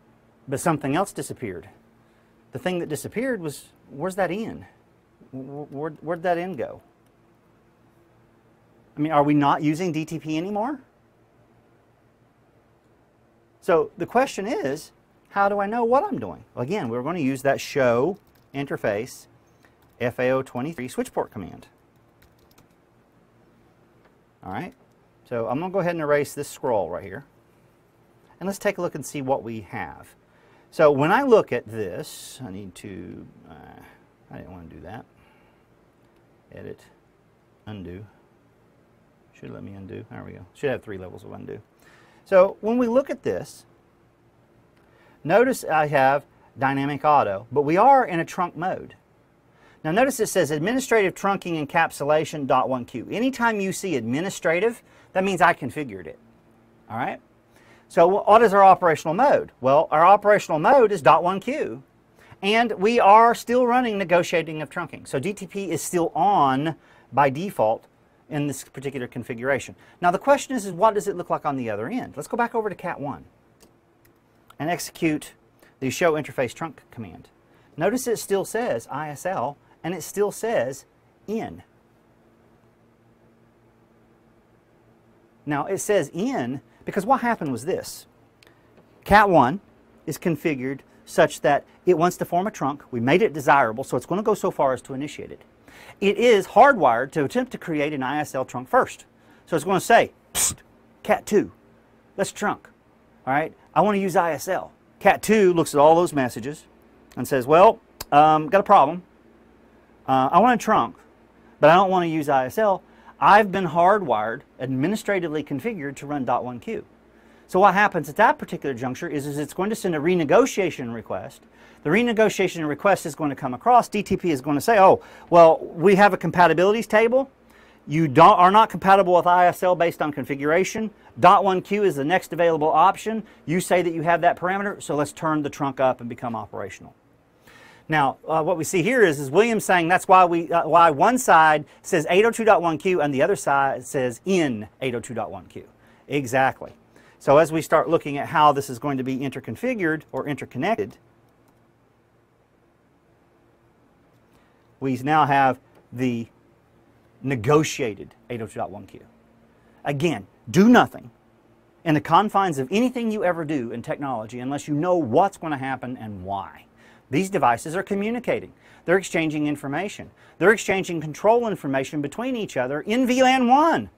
but something else disappeared. The thing that disappeared was, where's that in? Where, where'd that in go? I mean, are we not using DTP anymore? So the question is, how do I know what I'm doing? Well, again, we're going to use that show interface FAO23 switch port command. All right, so I'm going to go ahead and erase this scroll right here. And let's take a look and see what we have. So when I look at this, I need to, uh, I didn't want to do that. Edit, undo. Should let me undo. There we go. Should have three levels of undo. So when we look at this, notice I have dynamic auto, but we are in a trunk mode. Now notice it says administrative trunking encapsulation dot one Q. Anytime you see administrative, that means I configured it. All right. So what is our operational mode? Well, our operational mode is dot one Q. And we are still running negotiating of trunking. So DTP is still on by default in this particular configuration. Now the question is, is what does it look like on the other end? Let's go back over to Cat 1 and execute the show interface trunk command. Notice it still says ISL and it still says in. Now it says in because what happened was this. Cat 1 is configured such that it wants to form a trunk. We made it desirable, so it's going to go so far as to initiate it. It is hardwired to attempt to create an ISL trunk first. So it's going to say, Cat 2, let's trunk. All right, I want to use ISL. Cat 2 looks at all those messages and says, well, um, got a problem. Uh, I want a trunk, but I don't want to use ISL. I've been hardwired, administratively configured to run .1Q. So what happens at that particular juncture is, is it's going to send a renegotiation request. The renegotiation request is going to come across. DTP is going to say, oh, well, we have a compatibilities table. You don't, are not compatible with ISL based on configuration. .1Q is the next available option. You say that you have that parameter, so let's turn the trunk up and become operational. Now, uh, what we see here is, is William saying that's why, we, uh, why one side says 802.1q and the other side says in 802.1q. Exactly. So as we start looking at how this is going to be interconfigured or interconnected, we now have the negotiated 802.1q. Again, do nothing in the confines of anything you ever do in technology unless you know what's going to happen and why. These devices are communicating. They're exchanging information. They're exchanging control information between each other in VLAN 1.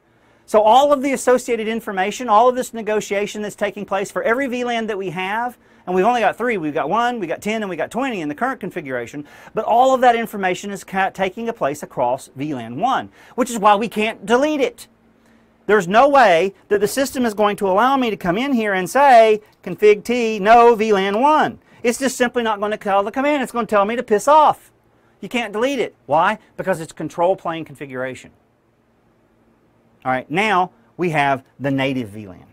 So all of the associated information, all of this negotiation that's taking place for every VLAN that we have, and we've only got three, we've got one, we've got 10, and we've got 20 in the current configuration, but all of that information is taking a place across VLAN 1, which is why we can't delete it. There's no way that the system is going to allow me to come in here and say config T no VLAN 1. It's just simply not going to tell the command. It's going to tell me to piss off. You can't delete it. Why? Because it's control plane configuration. All right, now we have the native VLAN.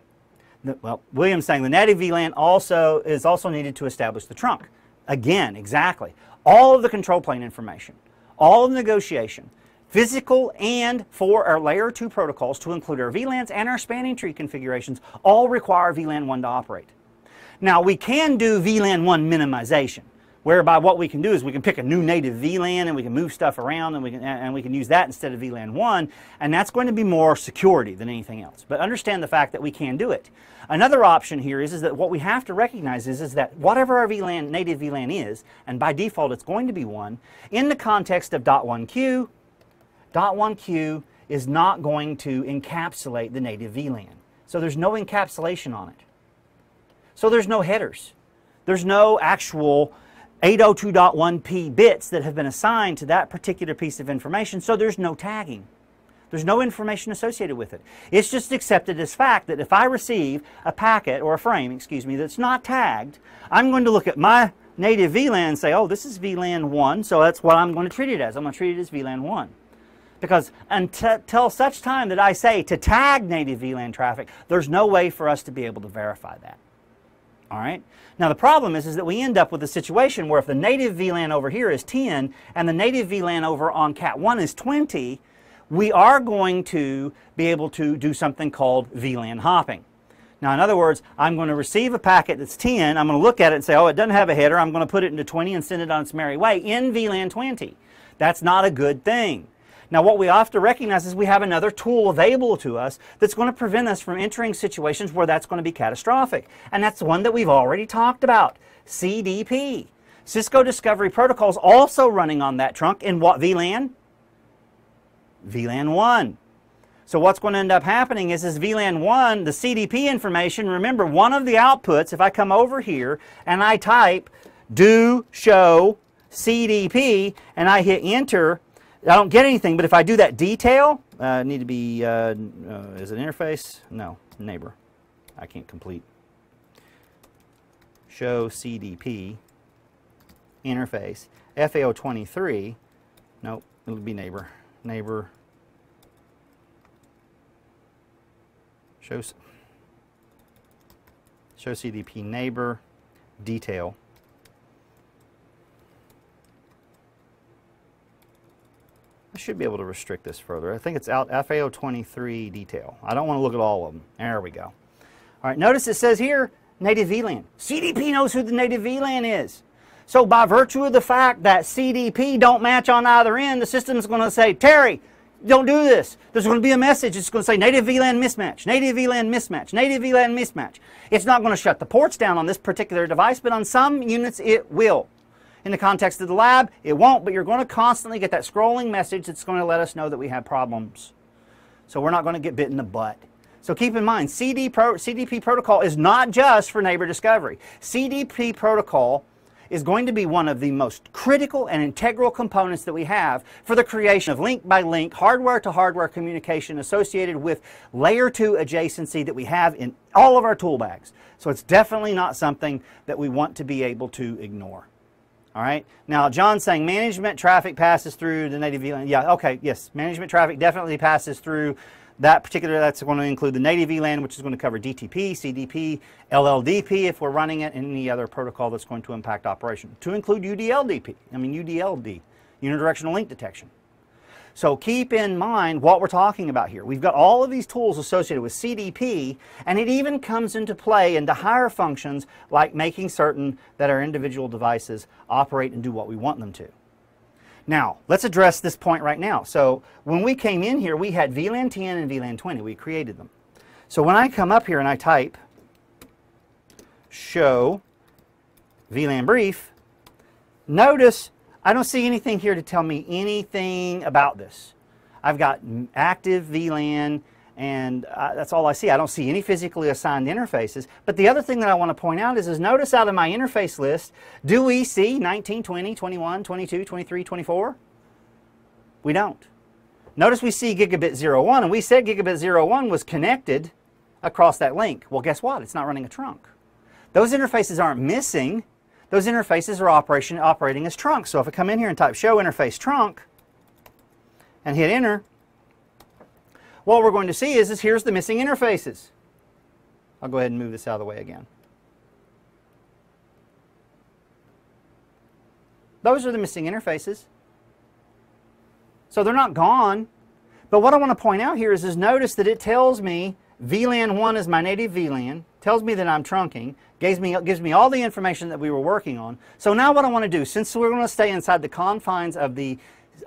The, well, William's saying the native VLAN also is also needed to establish the trunk. Again, exactly. All of the control plane information, all of the negotiation, physical and for our layer 2 protocols to include our VLANs and our spanning tree configurations all require VLAN 1 to operate. Now we can do VLAN 1 minimization. Whereby what we can do is we can pick a new native VLAN and we can move stuff around and we can, and we can use that instead of VLAN 1, and that's going to be more security than anything else. But understand the fact that we can do it. Another option here is, is that what we have to recognize is, is that whatever our VLAN, native VLAN is, and by default it's going to be 1, in the context of .1q, .1q is not going to encapsulate the native VLAN. So there's no encapsulation on it. So there's no headers. There's no actual 802.1p bits that have been assigned to that particular piece of information, so there's no tagging. There's no information associated with it. It's just accepted as fact that if I receive a packet or a frame, excuse me, that's not tagged, I'm going to look at my native VLAN and say, oh, this is VLAN 1, so that's what I'm going to treat it as. I'm going to treat it as VLAN 1. Because until such time that I say to tag native VLAN traffic, there's no way for us to be able to verify that. All right. Now the problem is, is that we end up with a situation where if the native VLAN over here is 10 and the native VLAN over on Cat 1 is 20, we are going to be able to do something called VLAN hopping. Now, in other words, I'm going to receive a packet that's 10, I'm going to look at it and say, oh, it doesn't have a header, I'm going to put it into 20 and send it on its merry way in VLAN 20. That's not a good thing. Now, what we to recognize is we have another tool available to us that's going to prevent us from entering situations where that's going to be catastrophic. And that's the one that we've already talked about, CDP. Cisco Discovery Protocol is also running on that trunk in what VLAN? VLAN 1. So what's going to end up happening is this VLAN 1, the CDP information, remember one of the outputs, if I come over here and I type do show CDP and I hit enter, I don't get anything, but if I do that detail, uh, need to be, uh, uh, is it interface? No, neighbor. I can't complete. Show CDP interface. FAO23, nope, it'll be neighbor. Neighbor. Show, show CDP neighbor detail. I should be able to restrict this further. I think it's out FAO23 detail. I don't want to look at all of them. There we go. All right, notice it says here native VLAN. CDP knows who the native VLAN is. So by virtue of the fact that CDP don't match on either end, the system is going to say, Terry, don't do this. There's going to be a message. It's going to say native VLAN mismatch, native VLAN mismatch, native VLAN mismatch. It's not going to shut the ports down on this particular device, but on some units it will. In the context of the lab, it won't, but you're going to constantly get that scrolling message that's going to let us know that we have problems. So we're not going to get bit in the butt. So keep in mind, CD Pro, CDP protocol is not just for neighbor discovery. CDP protocol is going to be one of the most critical and integral components that we have for the creation of link by link, hardware to hardware communication associated with layer 2 adjacency that we have in all of our tool bags. So it's definitely not something that we want to be able to ignore. All right. Now, John's saying management traffic passes through the native VLAN. Yeah, okay, yes. Management traffic definitely passes through that particular, that's going to include the native VLAN, which is going to cover DTP, CDP, LLDP if we're running it, and any other protocol that's going to impact operation. To include UDLDP, I mean UDLD, unidirectional link detection. So keep in mind what we're talking about here. We've got all of these tools associated with CDP, and it even comes into play into higher functions like making certain that our individual devices operate and do what we want them to. Now, let's address this point right now. So when we came in here, we had VLAN 10 and VLAN 20. We created them. So when I come up here and I type show VLAN brief, notice I don't see anything here to tell me anything about this. I've got active VLAN, and uh, that's all I see. I don't see any physically assigned interfaces. But the other thing that I want to point out is, is notice out of my interface list, do we see 19, 20, 21, 22, 23, 24? We don't. Notice we see gigabit 01, and we said gigabit 01 was connected across that link. Well, guess what? It's not running a trunk. Those interfaces aren't missing those interfaces are operation, operating as trunks. So if I come in here and type show interface trunk and hit enter, what we're going to see is, is here's the missing interfaces. I'll go ahead and move this out of the way again. Those are the missing interfaces. So they're not gone. But what I want to point out here is, is notice that it tells me VLAN 1 is my native VLAN, tells me that I'm trunking, gives me, gives me all the information that we were working on. So now what I want to do, since we're going to stay inside the confines of the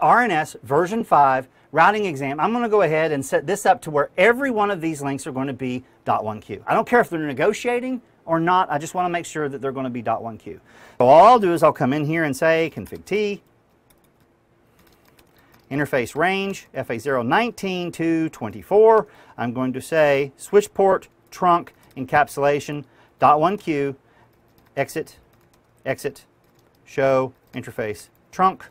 R&S version 5 routing exam, I'm going to go ahead and set this up to where every one of these links are going to be .1Q. I don't care if they're negotiating or not, I just want to make sure that they're going to be .1Q. So all I'll do is I'll come in here and say config T, interface range FA019 to 24. I'm going to say switch port, trunk, encapsulation, dot one Q, exit, exit, show, interface, trunk.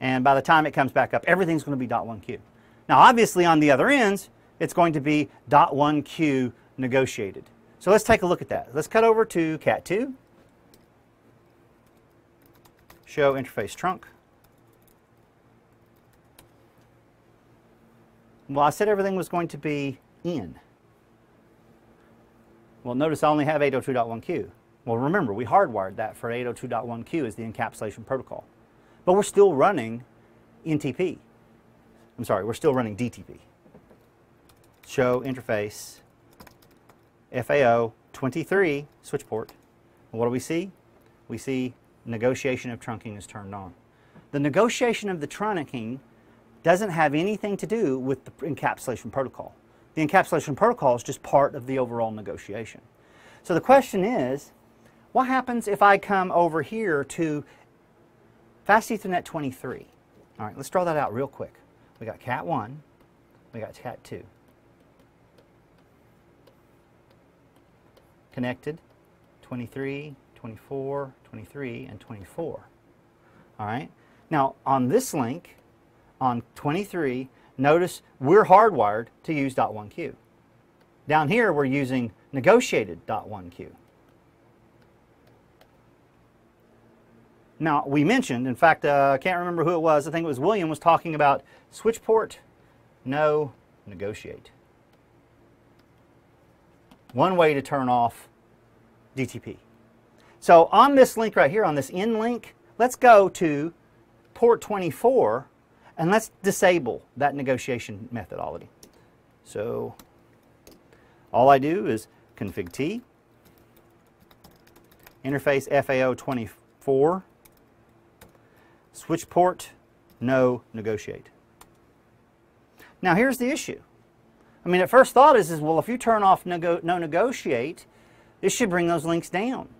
And by the time it comes back up, everything's going to be dot one Q. Now, obviously, on the other ends, it's going to be dot one Q negotiated. So let's take a look at that. Let's cut over to Cat2 show interface trunk. Well, I said everything was going to be in. Well, notice I only have 802.1q. Well, remember, we hardwired that for 802.1q as the encapsulation protocol. But we're still running NTP. I'm sorry, we're still running DTP. Show interface FAO 23 switch port. And what do we see? We see negotiation of trunking is turned on. The negotiation of the trunking doesn't have anything to do with the encapsulation protocol. The encapsulation protocol is just part of the overall negotiation. So the question is, what happens if I come over here to Fast Ethernet 23? All right, let's draw that out real quick. We got Cat 1, we got Cat 2. Connected, 23, 24, 23, and 24. All right. Now, on this link, on 23, notice we're hardwired to use .1Q. Down here, we're using negotiated .1Q. Now, we mentioned, in fact, uh, I can't remember who it was, I think it was William, was talking about switch port, no, negotiate. One way to turn off DTP. So on this link right here, on this in link, let's go to port 24 and let's disable that negotiation methodology. So all I do is config T, interface FAO 24, switch port, no negotiate. Now here's the issue. I mean, at first thought is, is well, if you turn off nego no negotiate, this should bring those links down.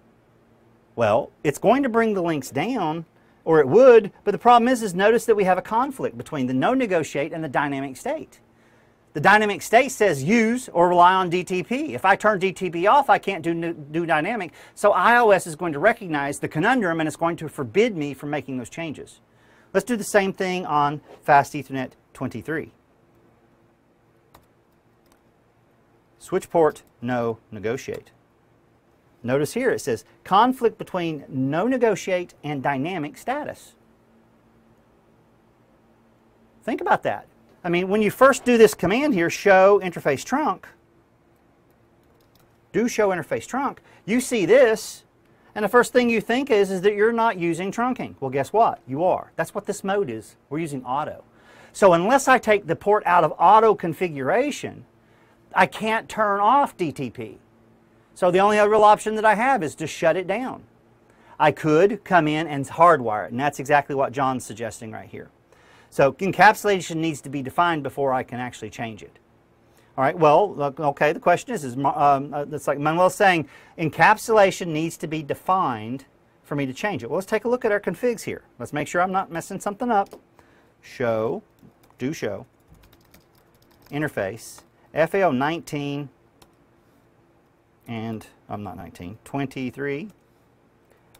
Well, it's going to bring the links down, or it would, but the problem is, is notice that we have a conflict between the no negotiate and the dynamic state. The dynamic state says use or rely on DTP. If I turn DTP off, I can't do, do dynamic. So IOS is going to recognize the conundrum and it's going to forbid me from making those changes. Let's do the same thing on Fast Ethernet 23. Switch port, no, negotiate. Notice here it says conflict between no negotiate and dynamic status. Think about that. I mean, when you first do this command here, show interface trunk, do show interface trunk, you see this, and the first thing you think is, is that you're not using trunking. Well, guess what? You are. That's what this mode is. We're using auto. So unless I take the port out of auto configuration, I can't turn off DTP. So the only other real option that I have is to shut it down. I could come in and hardwire it, and that's exactly what John's suggesting right here. So encapsulation needs to be defined before I can actually change it. All right, well, okay, the question is, is um, uh, it's like Manuel's saying, encapsulation needs to be defined for me to change it. Well, let's take a look at our configs here. Let's make sure I'm not messing something up. Show, do show, interface, FAO 19 and I'm not 19, 23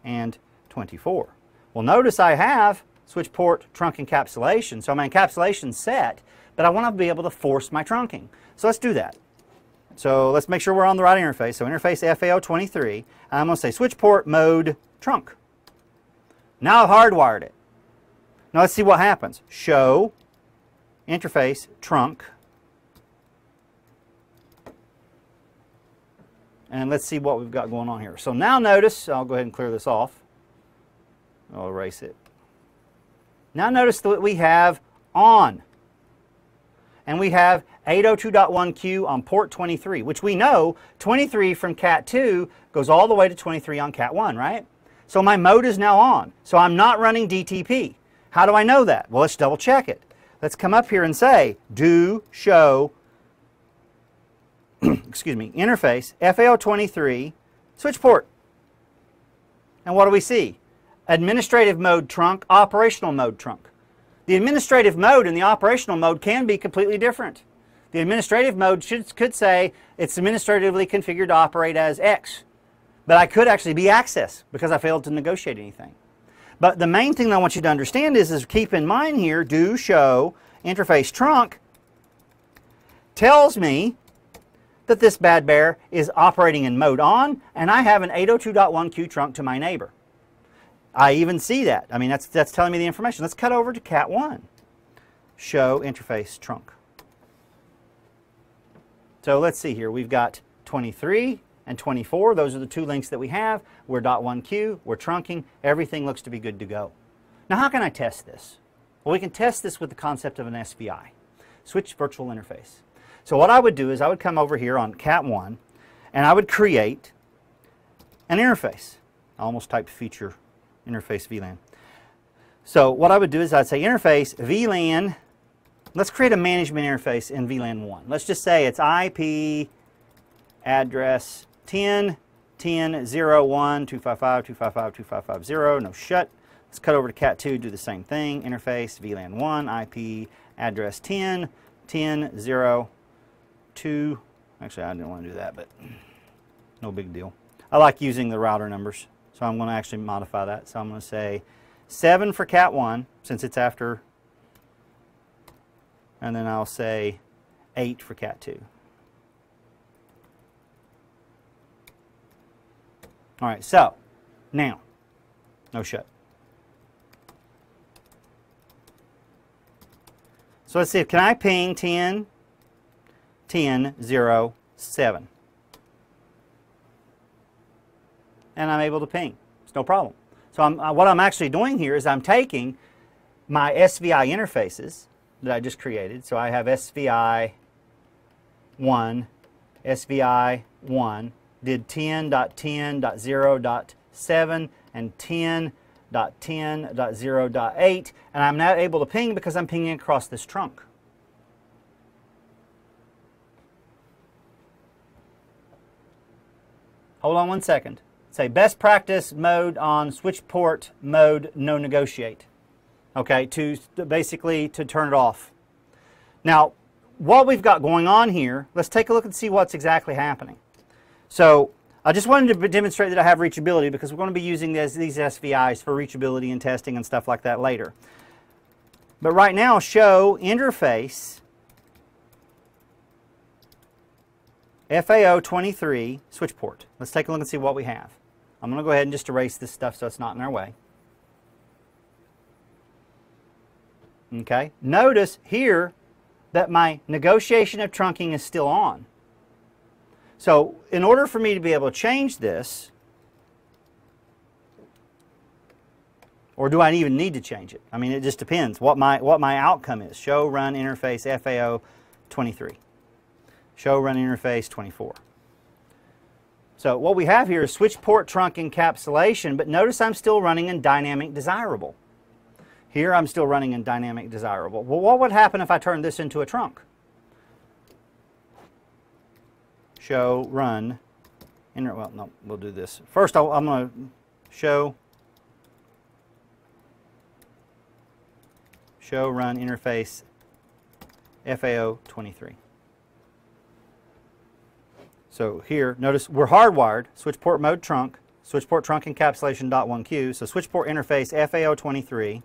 and 24. Well, notice I have switch port trunk encapsulation. So my encapsulation set, but I want to be able to force my trunking. So let's do that. So let's make sure we're on the right interface. So interface FAO23. I'm going to say switch port mode trunk. Now I've hardwired it. Now let's see what happens. Show interface trunk And let's see what we've got going on here. So now notice, I'll go ahead and clear this off. I'll erase it. Now notice that we have on. and we have 802.1q on port 23, which we know 23 from Cat2 goes all the way to 23 on Cat1, right? So my mode is now on. So I'm not running DTP. How do I know that? Well, let's double check it. Let's come up here and say do show, excuse me, interface FAO23 switch port. And what do we see? Administrative mode trunk, operational mode trunk. The administrative mode and the operational mode can be completely different. The administrative mode should, could say it's administratively configured to operate as X. But I could actually be access because I failed to negotiate anything. But the main thing I want you to understand is, is keep in mind here, do show interface trunk tells me that this bad bear is operating in mode on and I have an 802.1q trunk to my neighbor. I even see that. I mean, that's, that's telling me the information. Let's cut over to Cat 1. Show interface trunk. So let's see here. We've got 23 and 24. Those are the two links that we have. We're .1q, we're trunking. Everything looks to be good to go. Now, how can I test this? Well, we can test this with the concept of an SVI, Switch Virtual Interface. So what I would do is I would come over here on Cat 1 and I would create an interface. I almost typed feature interface VLAN. So what I would do is I'd say interface VLAN. Let's create a management interface in VLAN 1. Let's just say it's IP address 10 10 0 1 255 255 2550. No shut. Let's cut over to Cat 2, do the same thing. Interface VLAN 1 IP address 10 10 0 2. Actually, I didn't want to do that, but no big deal. I like using the router numbers. So I'm going to actually modify that. So I'm going to say 7 for cat 1 since it's after and then I'll say 8 for cat 2. All right, so now, no shut. So let's see, can I ping 10, 10, 0, 7? and I'm able to ping. It's no problem. So I'm, uh, what I'm actually doing here is I'm taking my SVI interfaces that I just created. So I have SVI 1, SVI 1, did 10.10.0.7 and 10.10.0.8, and I'm now able to ping because I'm pinging across this trunk. Hold on one second say best practice mode on switch port mode no negotiate. Okay, to basically to turn it off. Now, what we've got going on here, let's take a look and see what's exactly happening. So I just wanted to demonstrate that I have reachability because we're going to be using these, these SVIs for reachability and testing and stuff like that later. But right now, show interface FAO 23 switch port. Let's take a look and see what we have. I'm going to go ahead and just erase this stuff so it's not in our way. Okay. Notice here that my negotiation of trunking is still on. So in order for me to be able to change this, or do I even need to change it? I mean, it just depends what my, what my outcome is. Show run interface FAO 23. Show run interface 24. So what we have here is switch port trunk encapsulation, but notice I'm still running in dynamic desirable. Here I'm still running in dynamic desirable. Well, what would happen if I turned this into a trunk? Show, run, inter well, no, we'll do this. First, i am going to show, show, run, interface, FAO 23. So here, notice we're hardwired, switch port mode trunk, switch port trunk encapsulation dot one Q. So switch port interface FAO23.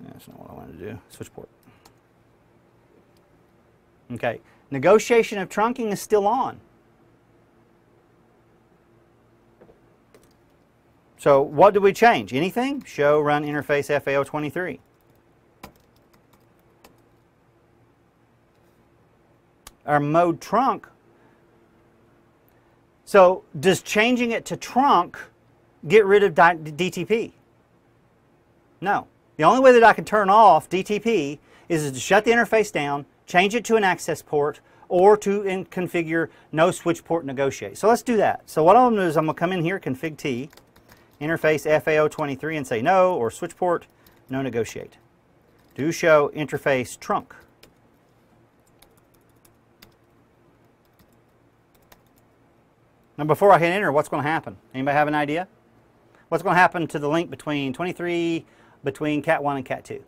That's not what I wanted to do. Switch port. Okay, negotiation of trunking is still on. So what did we change? Anything? Show run interface FAO23. Our mode trunk. So does changing it to trunk get rid of DTP? No. The only way that I can turn off DTP is to shut the interface down, change it to an access port, or to configure no switch port negotiate. So let's do that. So what I'm going to do is I'm going to come in here, config T, interface FAO23 and say no, or switch port, no negotiate. Do show interface trunk. Now before I hit enter, what's going to happen? Anybody have an idea? What's going to happen to the link between 23, between Cat 1 and Cat 2?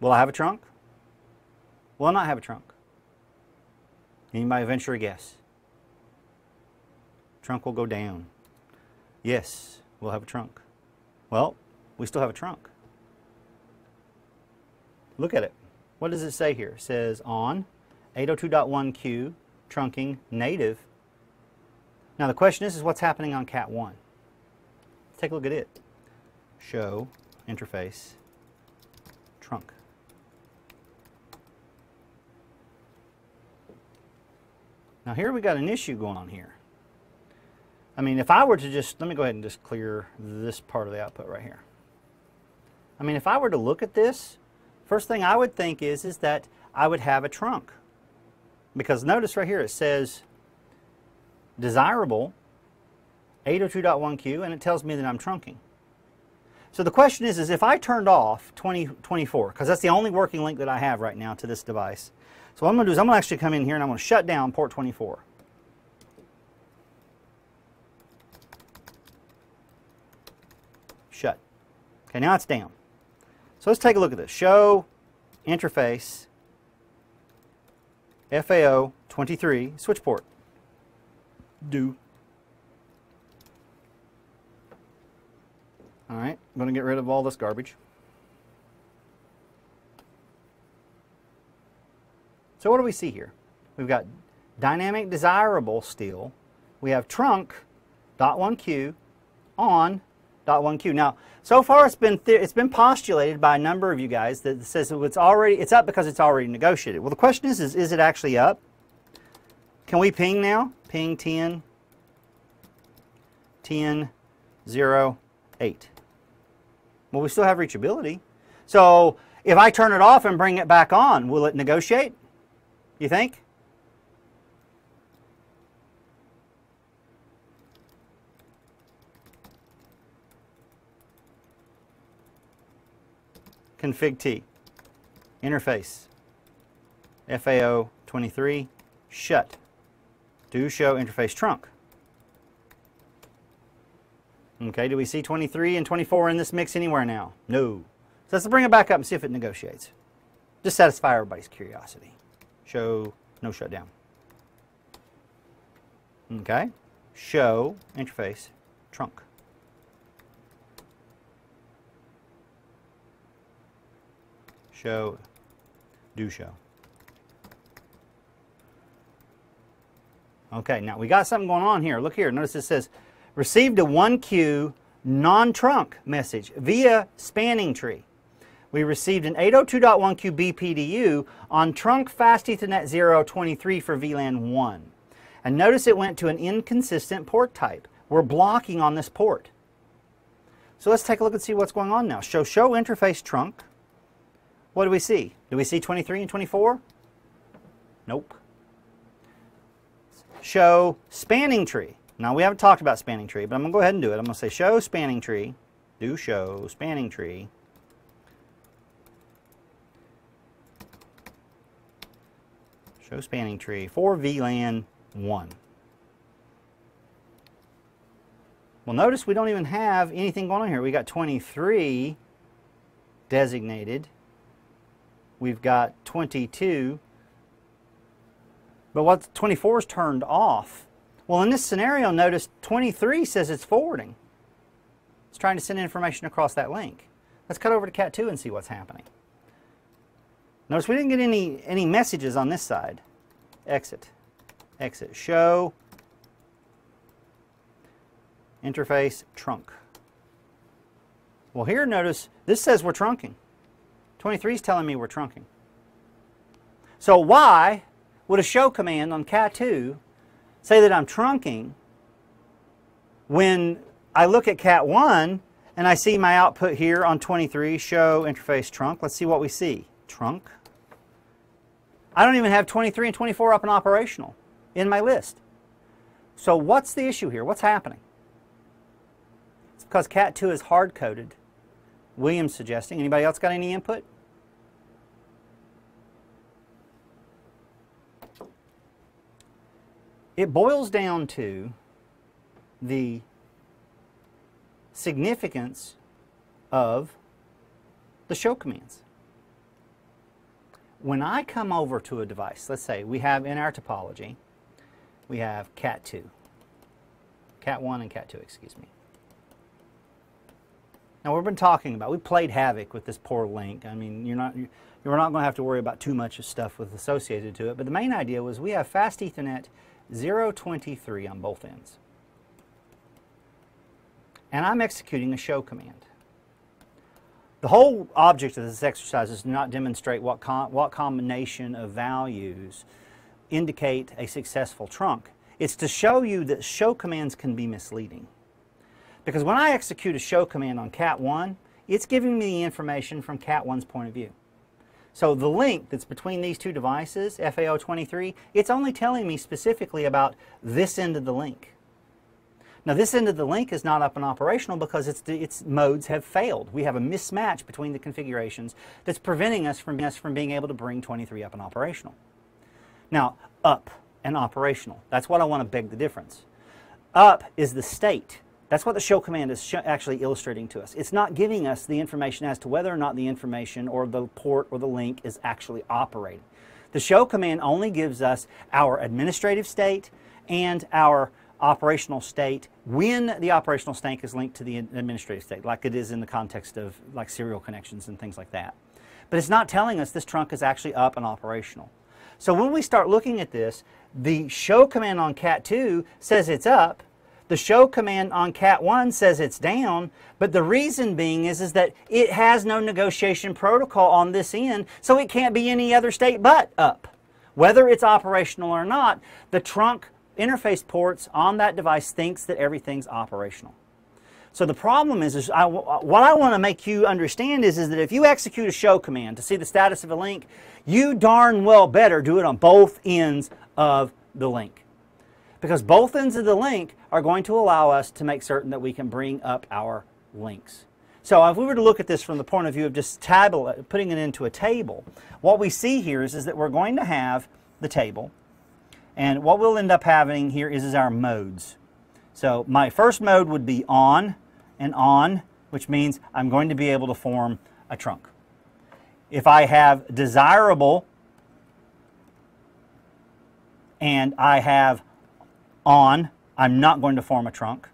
Will I have a trunk? Will I not have a trunk? Anybody venture a guess? Trunk will go down. Yes, we'll have a trunk. Well, we still have a trunk. Look at it. What does it say here? It says on 802.1q trunking native. Now the question is, is what's happening on Cat 1? Let's take a look at it. Show interface trunk. Now here we got an issue going on here. I mean, if I were to just, let me go ahead and just clear this part of the output right here. I mean, if I were to look at this, first thing I would think is, is that I would have a trunk. Because notice right here it says desirable 802.1q and it tells me that I'm trunking. So the question is, is if I turned off 2024, because that's the only working link that I have right now to this device. So what I'm going to do is I'm going to actually come in here and I'm going to shut down port 24. Shut. Okay, now it's down. So let's take a look at this. Show interface FAO 23 switch port. Do. All right, I'm going to get rid of all this garbage. So what do we see here? We've got dynamic desirable steel. We have trunk dot one q on dot one q. Now, so far it's been it's been postulated by a number of you guys that says it's already it's up because it's already negotiated. Well, the question is, is is it actually up? Can we ping now? Ping 10 10 0 8. Well, we still have reachability. So if I turn it off and bring it back on, will it negotiate? You think? Config T, interface, FAO 23, shut, do show interface trunk. Okay, do we see 23 and 24 in this mix anywhere now? No. So let's bring it back up and see if it negotiates. Just satisfy everybody's curiosity. Show no shutdown. Okay, show interface trunk. Show, do show. Okay, now we got something going on here. Look here. Notice it says received a 1Q non-trunk message via spanning tree. We received an 802.1q BPDU on trunk fast Ethernet 023 for VLAN 1. And notice it went to an inconsistent port type. We're blocking on this port. So let's take a look and see what's going on now. Show show interface trunk. What do we see? Do we see 23 and 24? Nope. Show spanning tree. Now we haven't talked about spanning tree, but I'm going to go ahead and do it. I'm going to say show spanning tree. Do show spanning tree. Show spanning tree for VLAN 1. Well, notice we don't even have anything going on here. We got 23 designated we've got 22. But what 24 is turned off. Well, in this scenario, notice 23 says it's forwarding. It's trying to send information across that link. Let's cut over to Cat 2 and see what's happening. Notice we didn't get any, any messages on this side. Exit. Exit. Show. Interface. Trunk. Well, here notice this says we're trunking. 23 is telling me we're trunking. So why would a show command on Cat2 say that I'm trunking when I look at Cat1 and and I see my output here on 23, show interface trunk. Let's see what we see. Trunk. I don't even have 23 and 24 up and operational in my list. So what's the issue here? What's happening? It's because Cat2 is hard-coded. William's suggesting. Anybody else got any input? It boils down to the significance of the show commands. When I come over to a device, let's say we have in our topology, we have cat2, cat1 and cat2, excuse me. Now we've been talking about, we played havoc with this poor link. I mean, you're not, you're not going to have to worry about too much of stuff with associated to it, but the main idea was we have fast Ethernet 023 on both ends and I'm executing a show command. The whole object of this exercise is to not demonstrate what, what combination of values indicate a successful trunk. It's to show you that show commands can be misleading. Because when I execute a show command on cat1, it's giving me the information from cat1's point of view. So the link that's between these two devices, FAO23, it's only telling me specifically about this end of the link. Now this end of the link is not up and operational because its, its modes have failed. We have a mismatch between the configurations that's preventing us from, us from being able to bring 23 up and operational. Now, up and operational. That's what I want to beg the difference. Up is the state. That's what the show command is actually illustrating to us. It's not giving us the information as to whether or not the information or the port or the link is actually operating. The show command only gives us our administrative state and our operational state when the operational state is linked to the administrative state, like it is in the context of like serial connections and things like that. But it's not telling us this trunk is actually up and operational. So when we start looking at this, the show command on cat2 says it's up, the show command on cat1 says it's down, but the reason being is, is that it has no negotiation protocol on this end, so it can't be any other state but up. Whether it's operational or not, the trunk interface ports on that device thinks that everything's operational. So the problem is, is I, what I want to make you understand is, is that if you execute a show command to see the status of a link, you darn well better do it on both ends of the link. Because both ends of the link are going to allow us to make certain that we can bring up our links. So if we were to look at this from the point of view of just table, putting it into a table, what we see here is, is that we're going to have the table. And what we'll end up having here is, is our modes. So my first mode would be on and on, which means I'm going to be able to form a trunk. If I have desirable and I have on, I'm not going to form a trunk.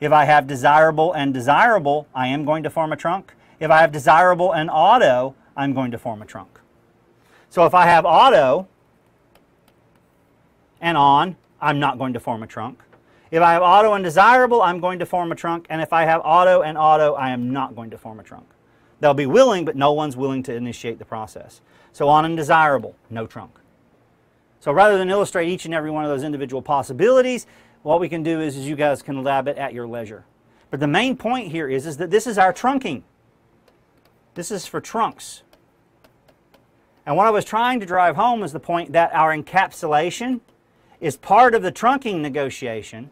If I have desirable and desirable, I am going to form a trunk. If I have desirable and auto, I'm going to form a trunk. So if I have auto, and on, I'm not going to form a trunk. If I have auto and desirable, I'm going to form a trunk. And if I have auto and auto, I am not going to form a trunk. They'll be willing, but no one's willing to initiate the process. So on and desirable, no trunk. So rather than illustrate each and every one of those individual possibilities, what we can do is, is you guys can lab it at your leisure. But the main point here is, is that this is our trunking. This is for trunks. And what I was trying to drive home is the point that our encapsulation is part of the trunking negotiation.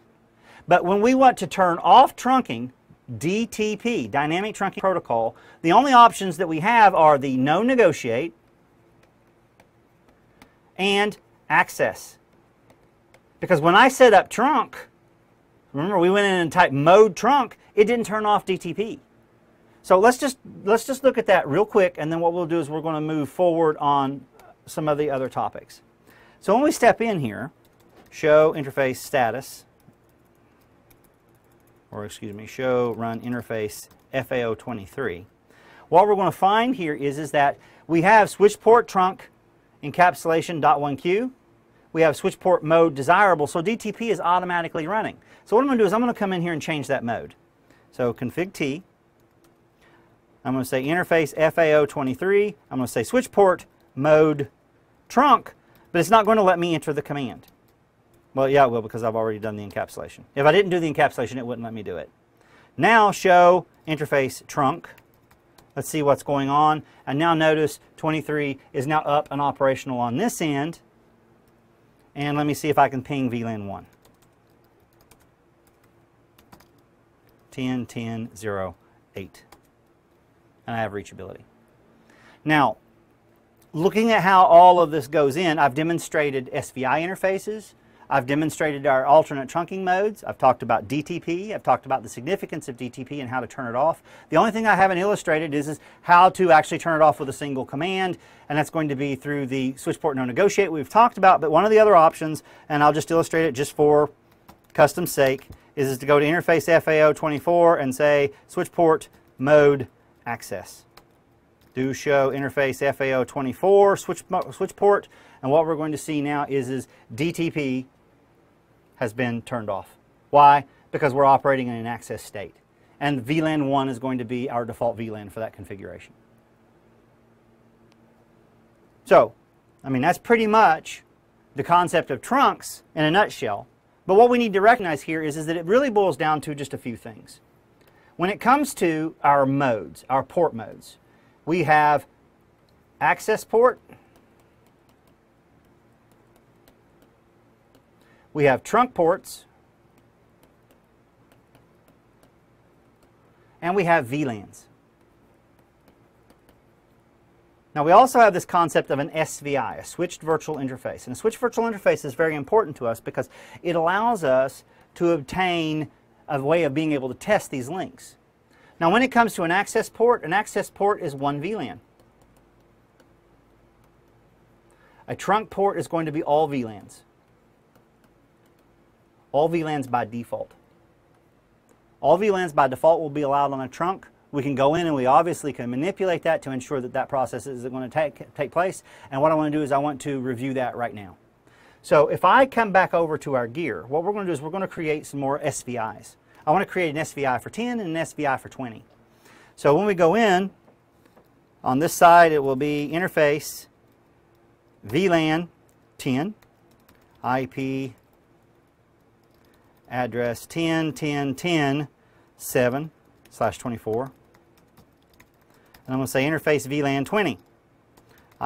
But when we want to turn off trunking, DTP, Dynamic Trunking Protocol, the only options that we have are the no negotiate and access. Because when I set up trunk, remember we went in and typed mode trunk, it didn't turn off DTP. So let's just let's just look at that real quick and then what we'll do is we're going to move forward on some of the other topics. So when we step in here, show interface status, or excuse me, show run interface FAO23. What we're going to find here is, is that we have switch port trunk encapsulation .1q. We have switch port mode desirable, so DTP is automatically running. So what I'm going to do is I'm going to come in here and change that mode. So config T. I'm going to say interface FAO23. I'm going to say switch port mode trunk, but it's not going to let me enter the command. Well, yeah, it will because I've already done the encapsulation. If I didn't do the encapsulation, it wouldn't let me do it. Now show interface trunk. Let's see what's going on. And now notice 23 is now up and operational on this end. And let me see if I can ping VLAN 1. 10, 10, 0, 8. And I have reachability. Now, looking at how all of this goes in, I've demonstrated SVI interfaces. I've demonstrated our alternate trunking modes. I've talked about DTP. I've talked about the significance of DTP and how to turn it off. The only thing I haven't illustrated is, is how to actually turn it off with a single command, and that's going to be through the switch port no negotiate we've talked about. But one of the other options, and I'll just illustrate it just for custom sake, is, is to go to interface FAO 24 and say switch port mode access do show interface FAO 24 switch, switch port. And what we're going to see now is, is DTP has been turned off. Why? Because we're operating in an access state. And VLAN 1 is going to be our default VLAN for that configuration. So, I mean, that's pretty much the concept of trunks in a nutshell. But what we need to recognize here is, is that it really boils down to just a few things. When it comes to our modes, our port modes, we have access port, we have trunk ports, and we have VLANs. Now we also have this concept of an SVI, a switched virtual interface. And a switched virtual interface is very important to us because it allows us to obtain a way of being able to test these links. Now when it comes to an access port, an access port is one VLAN. A trunk port is going to be all VLANs. All VLANs by default. All VLANs by default will be allowed on a trunk. We can go in and we obviously can manipulate that to ensure that that process is going to take, take place. And what I want to do is I want to review that right now. So if I come back over to our gear, what we're going to do is we're going to create some more SVIs. I want to create an SVI for 10 and an SVI for 20. So when we go in, on this side it will be interface VLAN 10, IP address 10, 10, 10, 7 slash 24. And I'm going to say interface VLAN 20,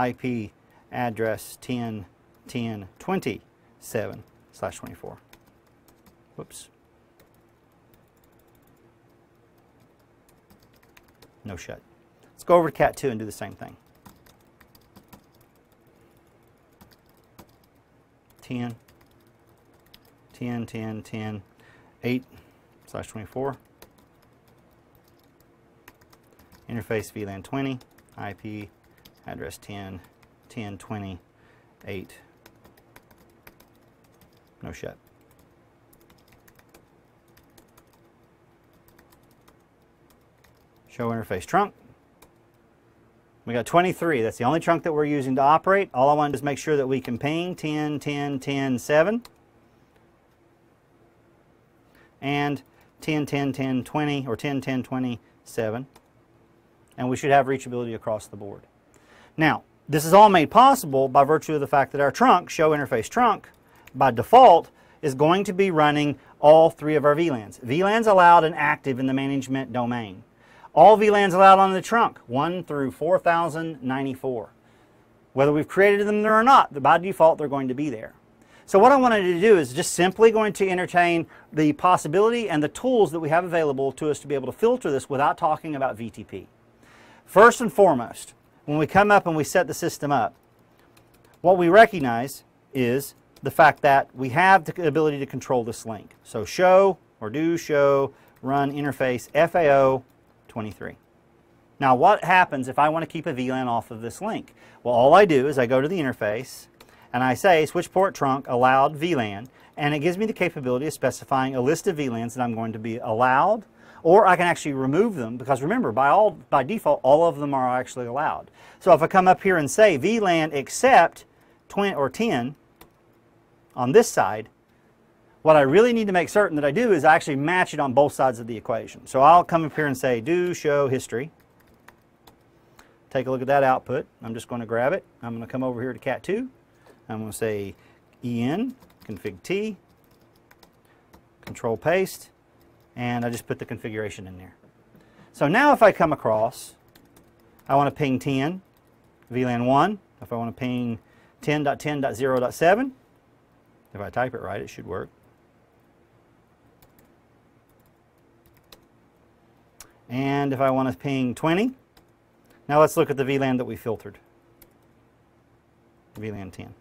IP address 10, 10, 20, 7 slash 24. Whoops. no shut. Let's go over to cat 2 and do the same thing. 10, 10, 10, 10, 8 slash 24. Interface VLAN 20, IP address 10, 10, 20, 8, no shut. Show interface trunk. We got 23. That's the only trunk that we're using to operate. All I want is make sure that we can ping 10, 10, 10, 7. And 10, 10, 10, 20, or 10, 10, 20, 7. And we should have reachability across the board. Now, this is all made possible by virtue of the fact that our trunk, show interface trunk, by default, is going to be running all three of our VLANs. VLANs allowed and active in the management domain. All VLANs allowed on the trunk, 1 through 4094. Whether we've created them there or not, by default they're going to be there. So what I wanted to do is just simply going to entertain the possibility and the tools that we have available to us to be able to filter this without talking about VTP. First and foremost, when we come up and we set the system up, what we recognize is the fact that we have the ability to control this link. So show or do show run interface FAO 23. Now what happens if I want to keep a VLAN off of this link? Well all I do is I go to the interface and I say switch port trunk allowed VLAN and it gives me the capability of specifying a list of VLANs that I'm going to be allowed or I can actually remove them because remember by all by default all of them are actually allowed. So if I come up here and say VLAN except 20 or 10 on this side what I really need to make certain that I do is I actually match it on both sides of the equation. So I'll come up here and say do show history. Take a look at that output. I'm just going to grab it. I'm going to come over here to cat 2. I'm going to say en config t control paste And I just put the configuration in there. So now if I come across, I want to ping 10, VLAN 1. If I want to ping 10.10.0.7, if I type it right, it should work. And if I want to ping 20, now let's look at the VLAN that we filtered. VLAN 10.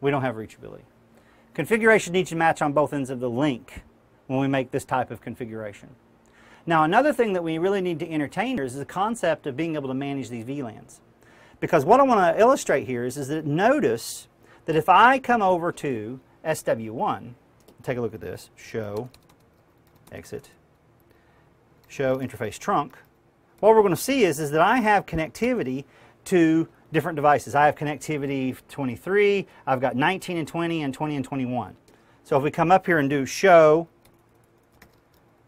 We don't have reachability. Configuration needs to match on both ends of the link when we make this type of configuration. Now another thing that we really need to entertain here is the concept of being able to manage these VLANs. Because what I want to illustrate here is, is that notice that if I come over to SW1, take a look at this, show, exit, show interface trunk, what we're going to see is, is that I have connectivity to different devices. I have connectivity 23, I've got 19 and 20 and 20 and 21. So if we come up here and do show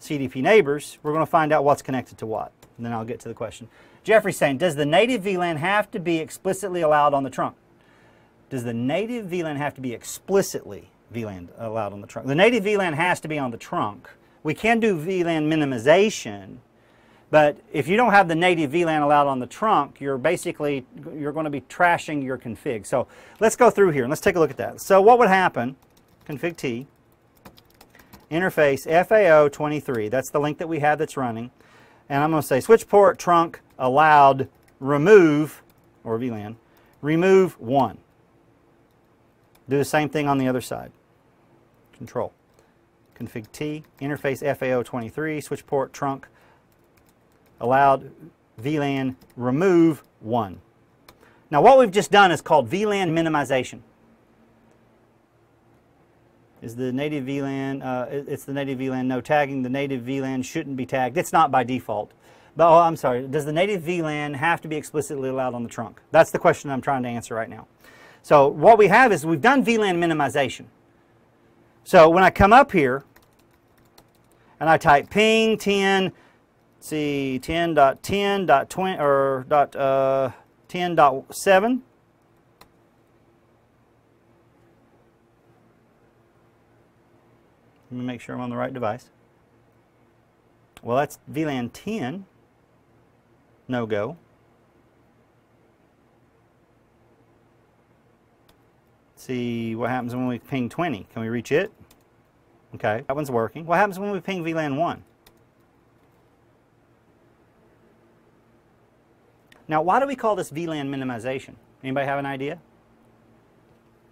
CDP neighbors, we're going to find out what's connected to what. And then I'll get to the question. Jeffrey's saying, does the native VLAN have to be explicitly allowed on the trunk? Does the native VLAN have to be explicitly VLAN allowed on the trunk? The native VLAN has to be on the trunk. We can do VLAN minimization, but if you don't have the native VLAN allowed on the trunk, you're basically, you're going to be trashing your config. So let's go through here and let's take a look at that. So what would happen, config T, interface FAO23, that's the link that we have that's running, and I'm going to say switch port trunk allowed remove, or VLAN, remove 1. Do the same thing on the other side. Control. Config T, interface FAO23, switch port trunk allowed VLAN remove 1. Now what we've just done is called VLAN minimization. Is the native VLAN, uh, it's the native VLAN no tagging. The native VLAN shouldn't be tagged. It's not by default. But, oh, I'm sorry, does the native VLAN have to be explicitly allowed on the trunk? That's the question I'm trying to answer right now. So what we have is we've done VLAN minimization. So when I come up here and I type ping 10 see 10.10.20 or dot uh, 10.7 Let me make sure I'm on the right device. Well, that's VLAN 10, no go. Let's see what happens when we ping 20. Can we reach it? Okay, that one's working. What happens when we ping VLAN 1? Now, why do we call this VLAN minimization? Anybody have an idea?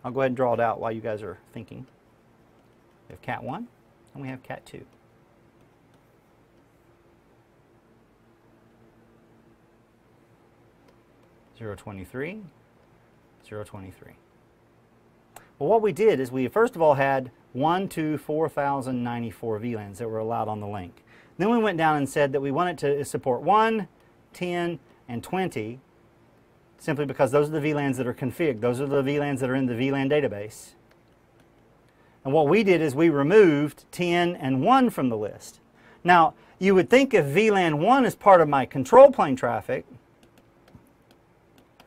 I'll go ahead and draw it out while you guys are thinking. We have cat 1 and we have cat 2. Zero twenty-three, zero twenty-three. Well, what we did is we first of all had 1 to 4,094 VLANs that were allowed on the link. Then we went down and said that we wanted to support 1, 10, and 20 simply because those are the VLANs that are configured. Those are the VLANs that are in the VLAN database. And what we did is we removed 10 and 1 from the list. Now, you would think if VLAN 1 is part of my control plane traffic,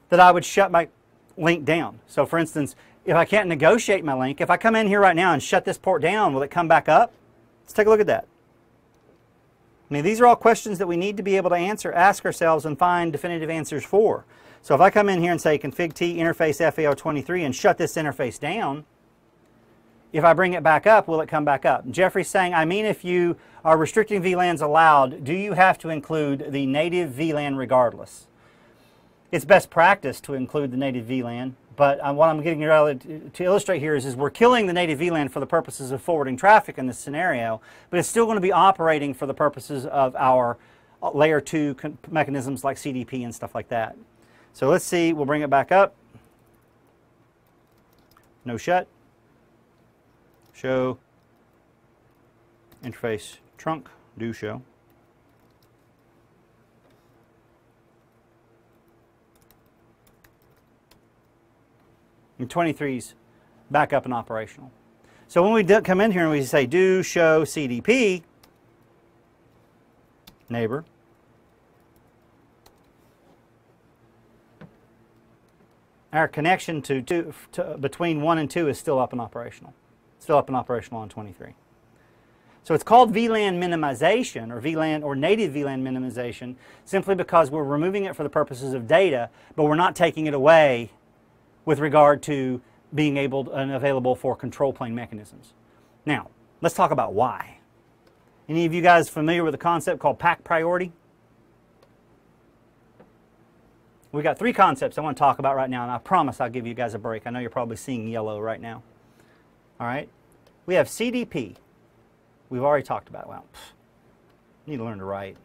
that I would shut my link down. So for instance, if I can't negotiate my link, if I come in here right now and shut this port down, will it come back up? Let's take a look at that. I mean, these are all questions that we need to be able to answer, ask ourselves, and find definitive answers for. So if I come in here and say config T interface FAO23 and shut this interface down, if I bring it back up, will it come back up? Jeffrey's saying, I mean if you are restricting VLANs allowed, do you have to include the native VLAN regardless? It's best practice to include the native VLAN, but uh, what I'm getting to illustrate here is, is we're killing the native VLAN for the purposes of forwarding traffic in this scenario, but it's still going to be operating for the purposes of our uh, layer 2 mechanisms like CDP and stuff like that. So let's see, we'll bring it back up. No shut. Show. Interface trunk. Do show. And 23's back up and operational. So when we come in here and we say do show CDP, neighbor, our connection to, two, to between 1 and 2 is still up and operational. Still up and operational on 23. So it's called VLAN minimization or VLAN or native VLAN minimization simply because we're removing it for the purposes of data, but we're not taking it away with regard to being able and available for control plane mechanisms. Now, let's talk about why. Any of you guys familiar with a concept called pack priority? We've got three concepts I want to talk about right now, and I promise I'll give you guys a break. I know you're probably seeing yellow right now. All right? We have CDP. We've already talked about it. Well, pff, need to learn to write.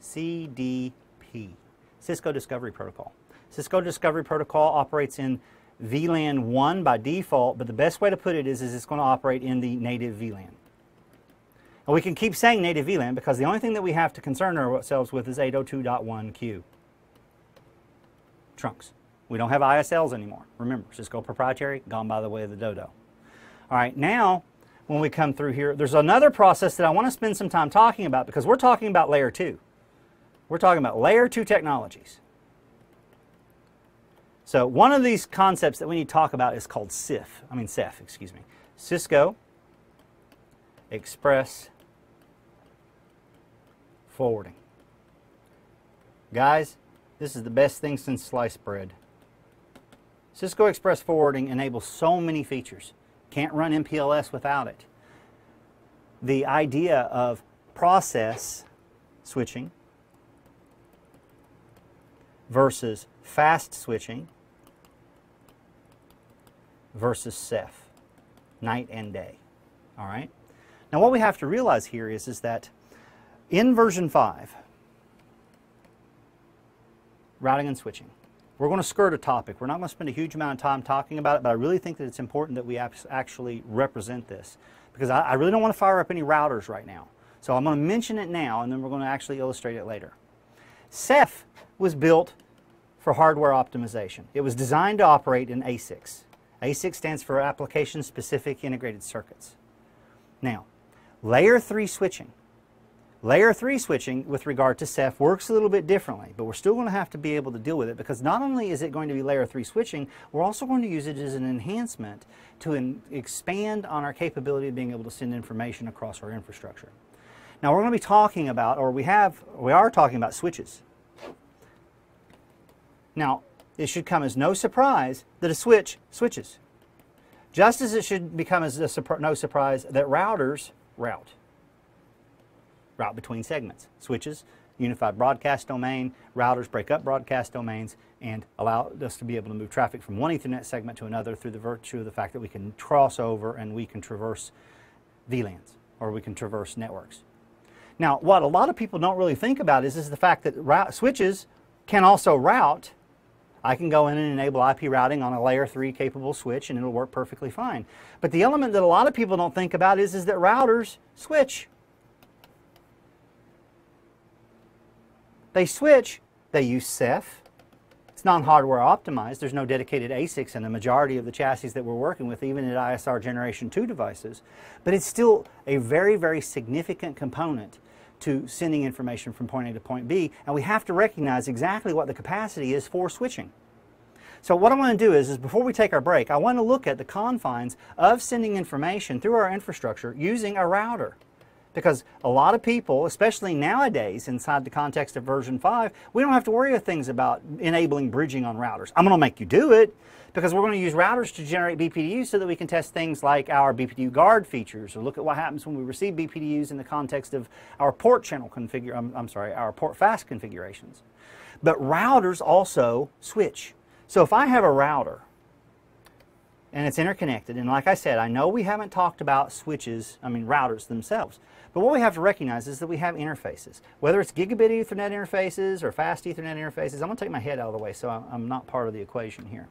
CDP, Cisco Discovery Protocol. Cisco Discovery Protocol operates in VLAN 1 by default, but the best way to put it is, is it's going to operate in the native VLAN. And we can keep saying native VLAN because the only thing that we have to concern ourselves with is 802.1q. Trunks. We don't have ISLs anymore. Remember, Cisco proprietary, gone by the way of the dodo. All right, now when we come through here, there's another process that I want to spend some time talking about because we're talking about layer 2. We're talking about layer 2 technologies. So one of these concepts that we need to talk about is called CIF. I mean CEF, excuse me. Cisco Express Forwarding. Guys, this is the best thing since sliced bread. Cisco Express Forwarding enables so many features. Can't run MPLS without it. The idea of process switching versus fast switching versus CEF, night and day. All right? Now what we have to realize here is, is that in version 5, routing and switching, we're going to skirt a topic. We're not going to spend a huge amount of time talking about it, but I really think that it's important that we actually represent this because I, I really don't want to fire up any routers right now. So I'm going to mention it now and then we're going to actually illustrate it later. CEF was built for hardware optimization. It was designed to operate in ASICs. ASIC stands for Application Specific Integrated Circuits. Now, layer 3 switching. Layer 3 switching with regard to CEF works a little bit differently, but we're still going to have to be able to deal with it because not only is it going to be layer 3 switching, we're also going to use it as an enhancement to expand on our capability of being able to send information across our infrastructure. Now we're going to be talking about, or we have, we are talking about switches. Now, it should come as no surprise that a switch switches. Just as it should become as a no surprise that routers route. Route between segments. Switches, unified broadcast domain, routers break up broadcast domains and allow us to be able to move traffic from one Ethernet segment to another through the virtue of the fact that we can cross over and we can traverse VLANs or we can traverse networks. Now, what a lot of people don't really think about is, is the fact that switches can also route I can go in and enable IP routing on a layer 3 capable switch and it'll work perfectly fine. But the element that a lot of people don't think about is, is that routers switch. They switch, they use CEF. It's non-hardware optimized. There's no dedicated ASICs in the majority of the chassis that we're working with, even at ISR Generation 2 devices. But it's still a very, very significant component to sending information from point A to point B, and we have to recognize exactly what the capacity is for switching. So what I want to do is, is before we take our break, I want to look at the confines of sending information through our infrastructure using a router. Because a lot of people, especially nowadays inside the context of version 5, we don't have to worry about things about enabling bridging on routers. I'm going to make you do it, because we're going to use routers to generate BPDUs so that we can test things like our BPDU guard features or look at what happens when we receive BPDUs in the context of our port channel configure, I'm, um, I'm sorry, our port fast configurations. But routers also switch. So if I have a router and it's interconnected, and like I said, I know we haven't talked about switches, I mean routers themselves, but what we have to recognize is that we have interfaces. Whether it's gigabit Ethernet interfaces or fast Ethernet interfaces, I'm going to take my head out of the way so I'm not part of the equation here.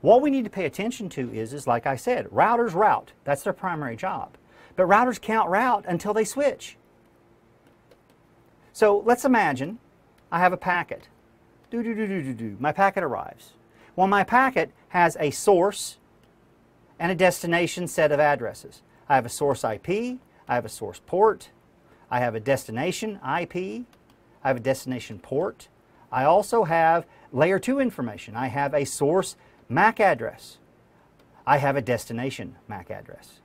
What we need to pay attention to is, is like I said, routers route. That's their primary job. But routers can't route until they switch. So let's imagine I have a packet. Do, do, do, do, do, do. My packet arrives. Well, my packet has a source and a destination set of addresses. I have a source IP, I have a source port, I have a destination IP, I have a destination port. I also have layer 2 information. I have a source MAC address. I have a destination MAC address.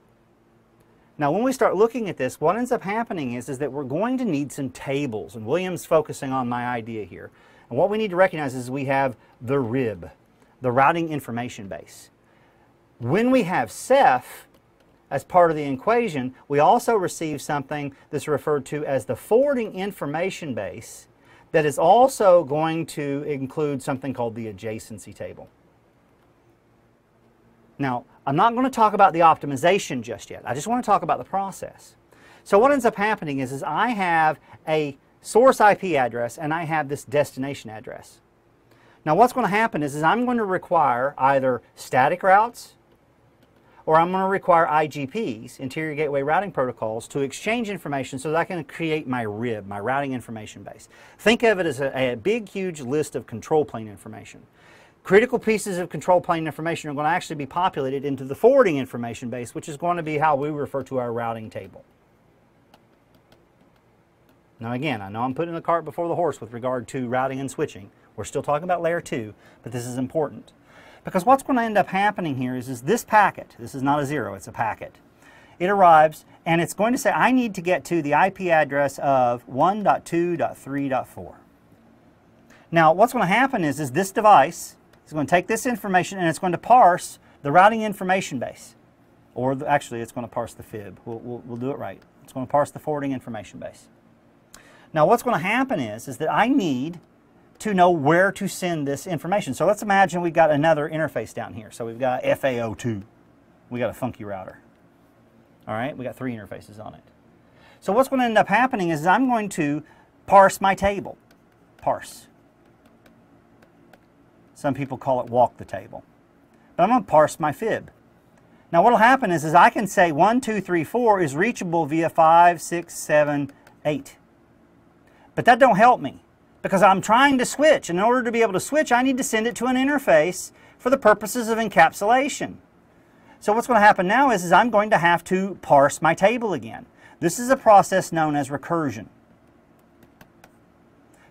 Now, when we start looking at this, what ends up happening is, is that we're going to need some tables, and William's focusing on my idea here. And what we need to recognize is we have the RIB, the routing information base. When we have CEF as part of the equation, we also receive something that's referred to as the forwarding information base that is also going to include something called the adjacency table. Now, I'm not going to talk about the optimization just yet. I just want to talk about the process. So what ends up happening is, is I have a source IP address and I have this destination address. Now what's going to happen is, is I'm going to require either static routes or I'm going to require IGPs, Interior Gateway Routing Protocols, to exchange information so that I can create my RIB, my routing information base. Think of it as a, a big, huge list of control plane information. Critical pieces of control plane information are going to actually be populated into the forwarding information base, which is going to be how we refer to our routing table. Now again, I know I'm putting the cart before the horse with regard to routing and switching. We're still talking about layer 2, but this is important. Because what's going to end up happening here is, is this packet, this is not a zero, it's a packet. It arrives and it's going to say I need to get to the IP address of 1.2.3.4. Now what's going to happen is, is this device it's going to take this information and it's going to parse the routing information base. Or the, actually, it's going to parse the fib. We'll, we'll, we'll do it right. It's going to parse the forwarding information base. Now, what's going to happen is, is that I need to know where to send this information. So let's imagine we've got another interface down here. So we've got FAO2. We got a funky router. All right, we got three interfaces on it. So what's going to end up happening is I'm going to parse my table. Parse. Some people call it walk the table. But I'm going to parse my fib. Now what will happen is, is I can say 1, 2, 3, 4 is reachable via 5, 6, 7, 8. But that don't help me because I'm trying to switch. In order to be able to switch, I need to send it to an interface for the purposes of encapsulation. So what's going to happen now is, is I'm going to have to parse my table again. This is a process known as recursion.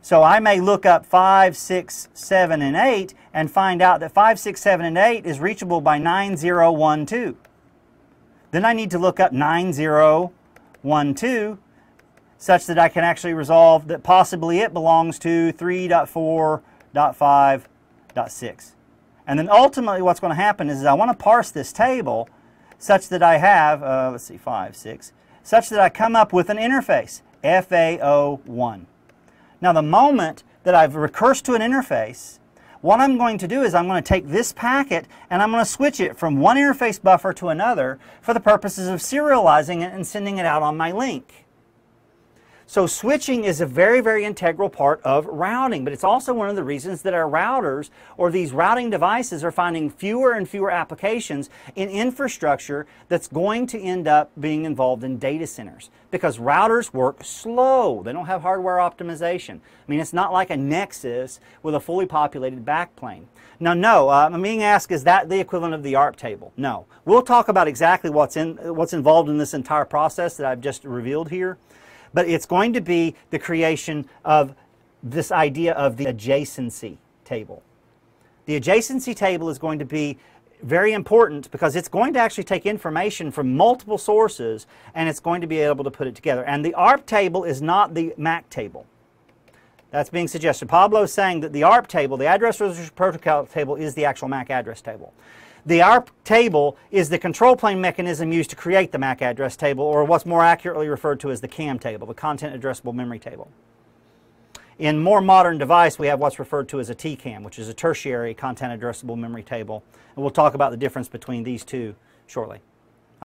So I may look up 5, 6, 7, and 8 and find out that 5, 6, 7, and 8 is reachable by 9, 0, 1, 2. Then I need to look up 9, 0, 1, 2 such that I can actually resolve that possibly it belongs to 3.4.5.6. And then ultimately what's going to happen is I want to parse this table such that I have, uh, let's see, 5, 6, such that I come up with an interface, FAO1. Now the moment that I've recursed to an interface, what I'm going to do is I'm going to take this packet and I'm going to switch it from one interface buffer to another for the purposes of serializing it and sending it out on my link. So switching is a very, very integral part of routing, but it's also one of the reasons that our routers or these routing devices are finding fewer and fewer applications in infrastructure that's going to end up being involved in data centers because routers work slow. They don't have hardware optimization. I mean, it's not like a Nexus with a fully populated backplane. Now, no, uh, I'm being asked, is that the equivalent of the ARP table? No. We'll talk about exactly what's, in, what's involved in this entire process that I've just revealed here but it's going to be the creation of this idea of the adjacency table. The adjacency table is going to be very important because it's going to actually take information from multiple sources and it's going to be able to put it together. And the ARP table is not the MAC table. That's being suggested. Pablo is saying that the ARP table, the address resolution protocol table, is the actual MAC address table. The ARP table is the control plane mechanism used to create the MAC address table, or what's more accurately referred to as the CAM table, the Content Addressable Memory Table. In more modern device, we have what's referred to as a TCAM, which is a tertiary Content Addressable Memory Table. And we'll talk about the difference between these two shortly.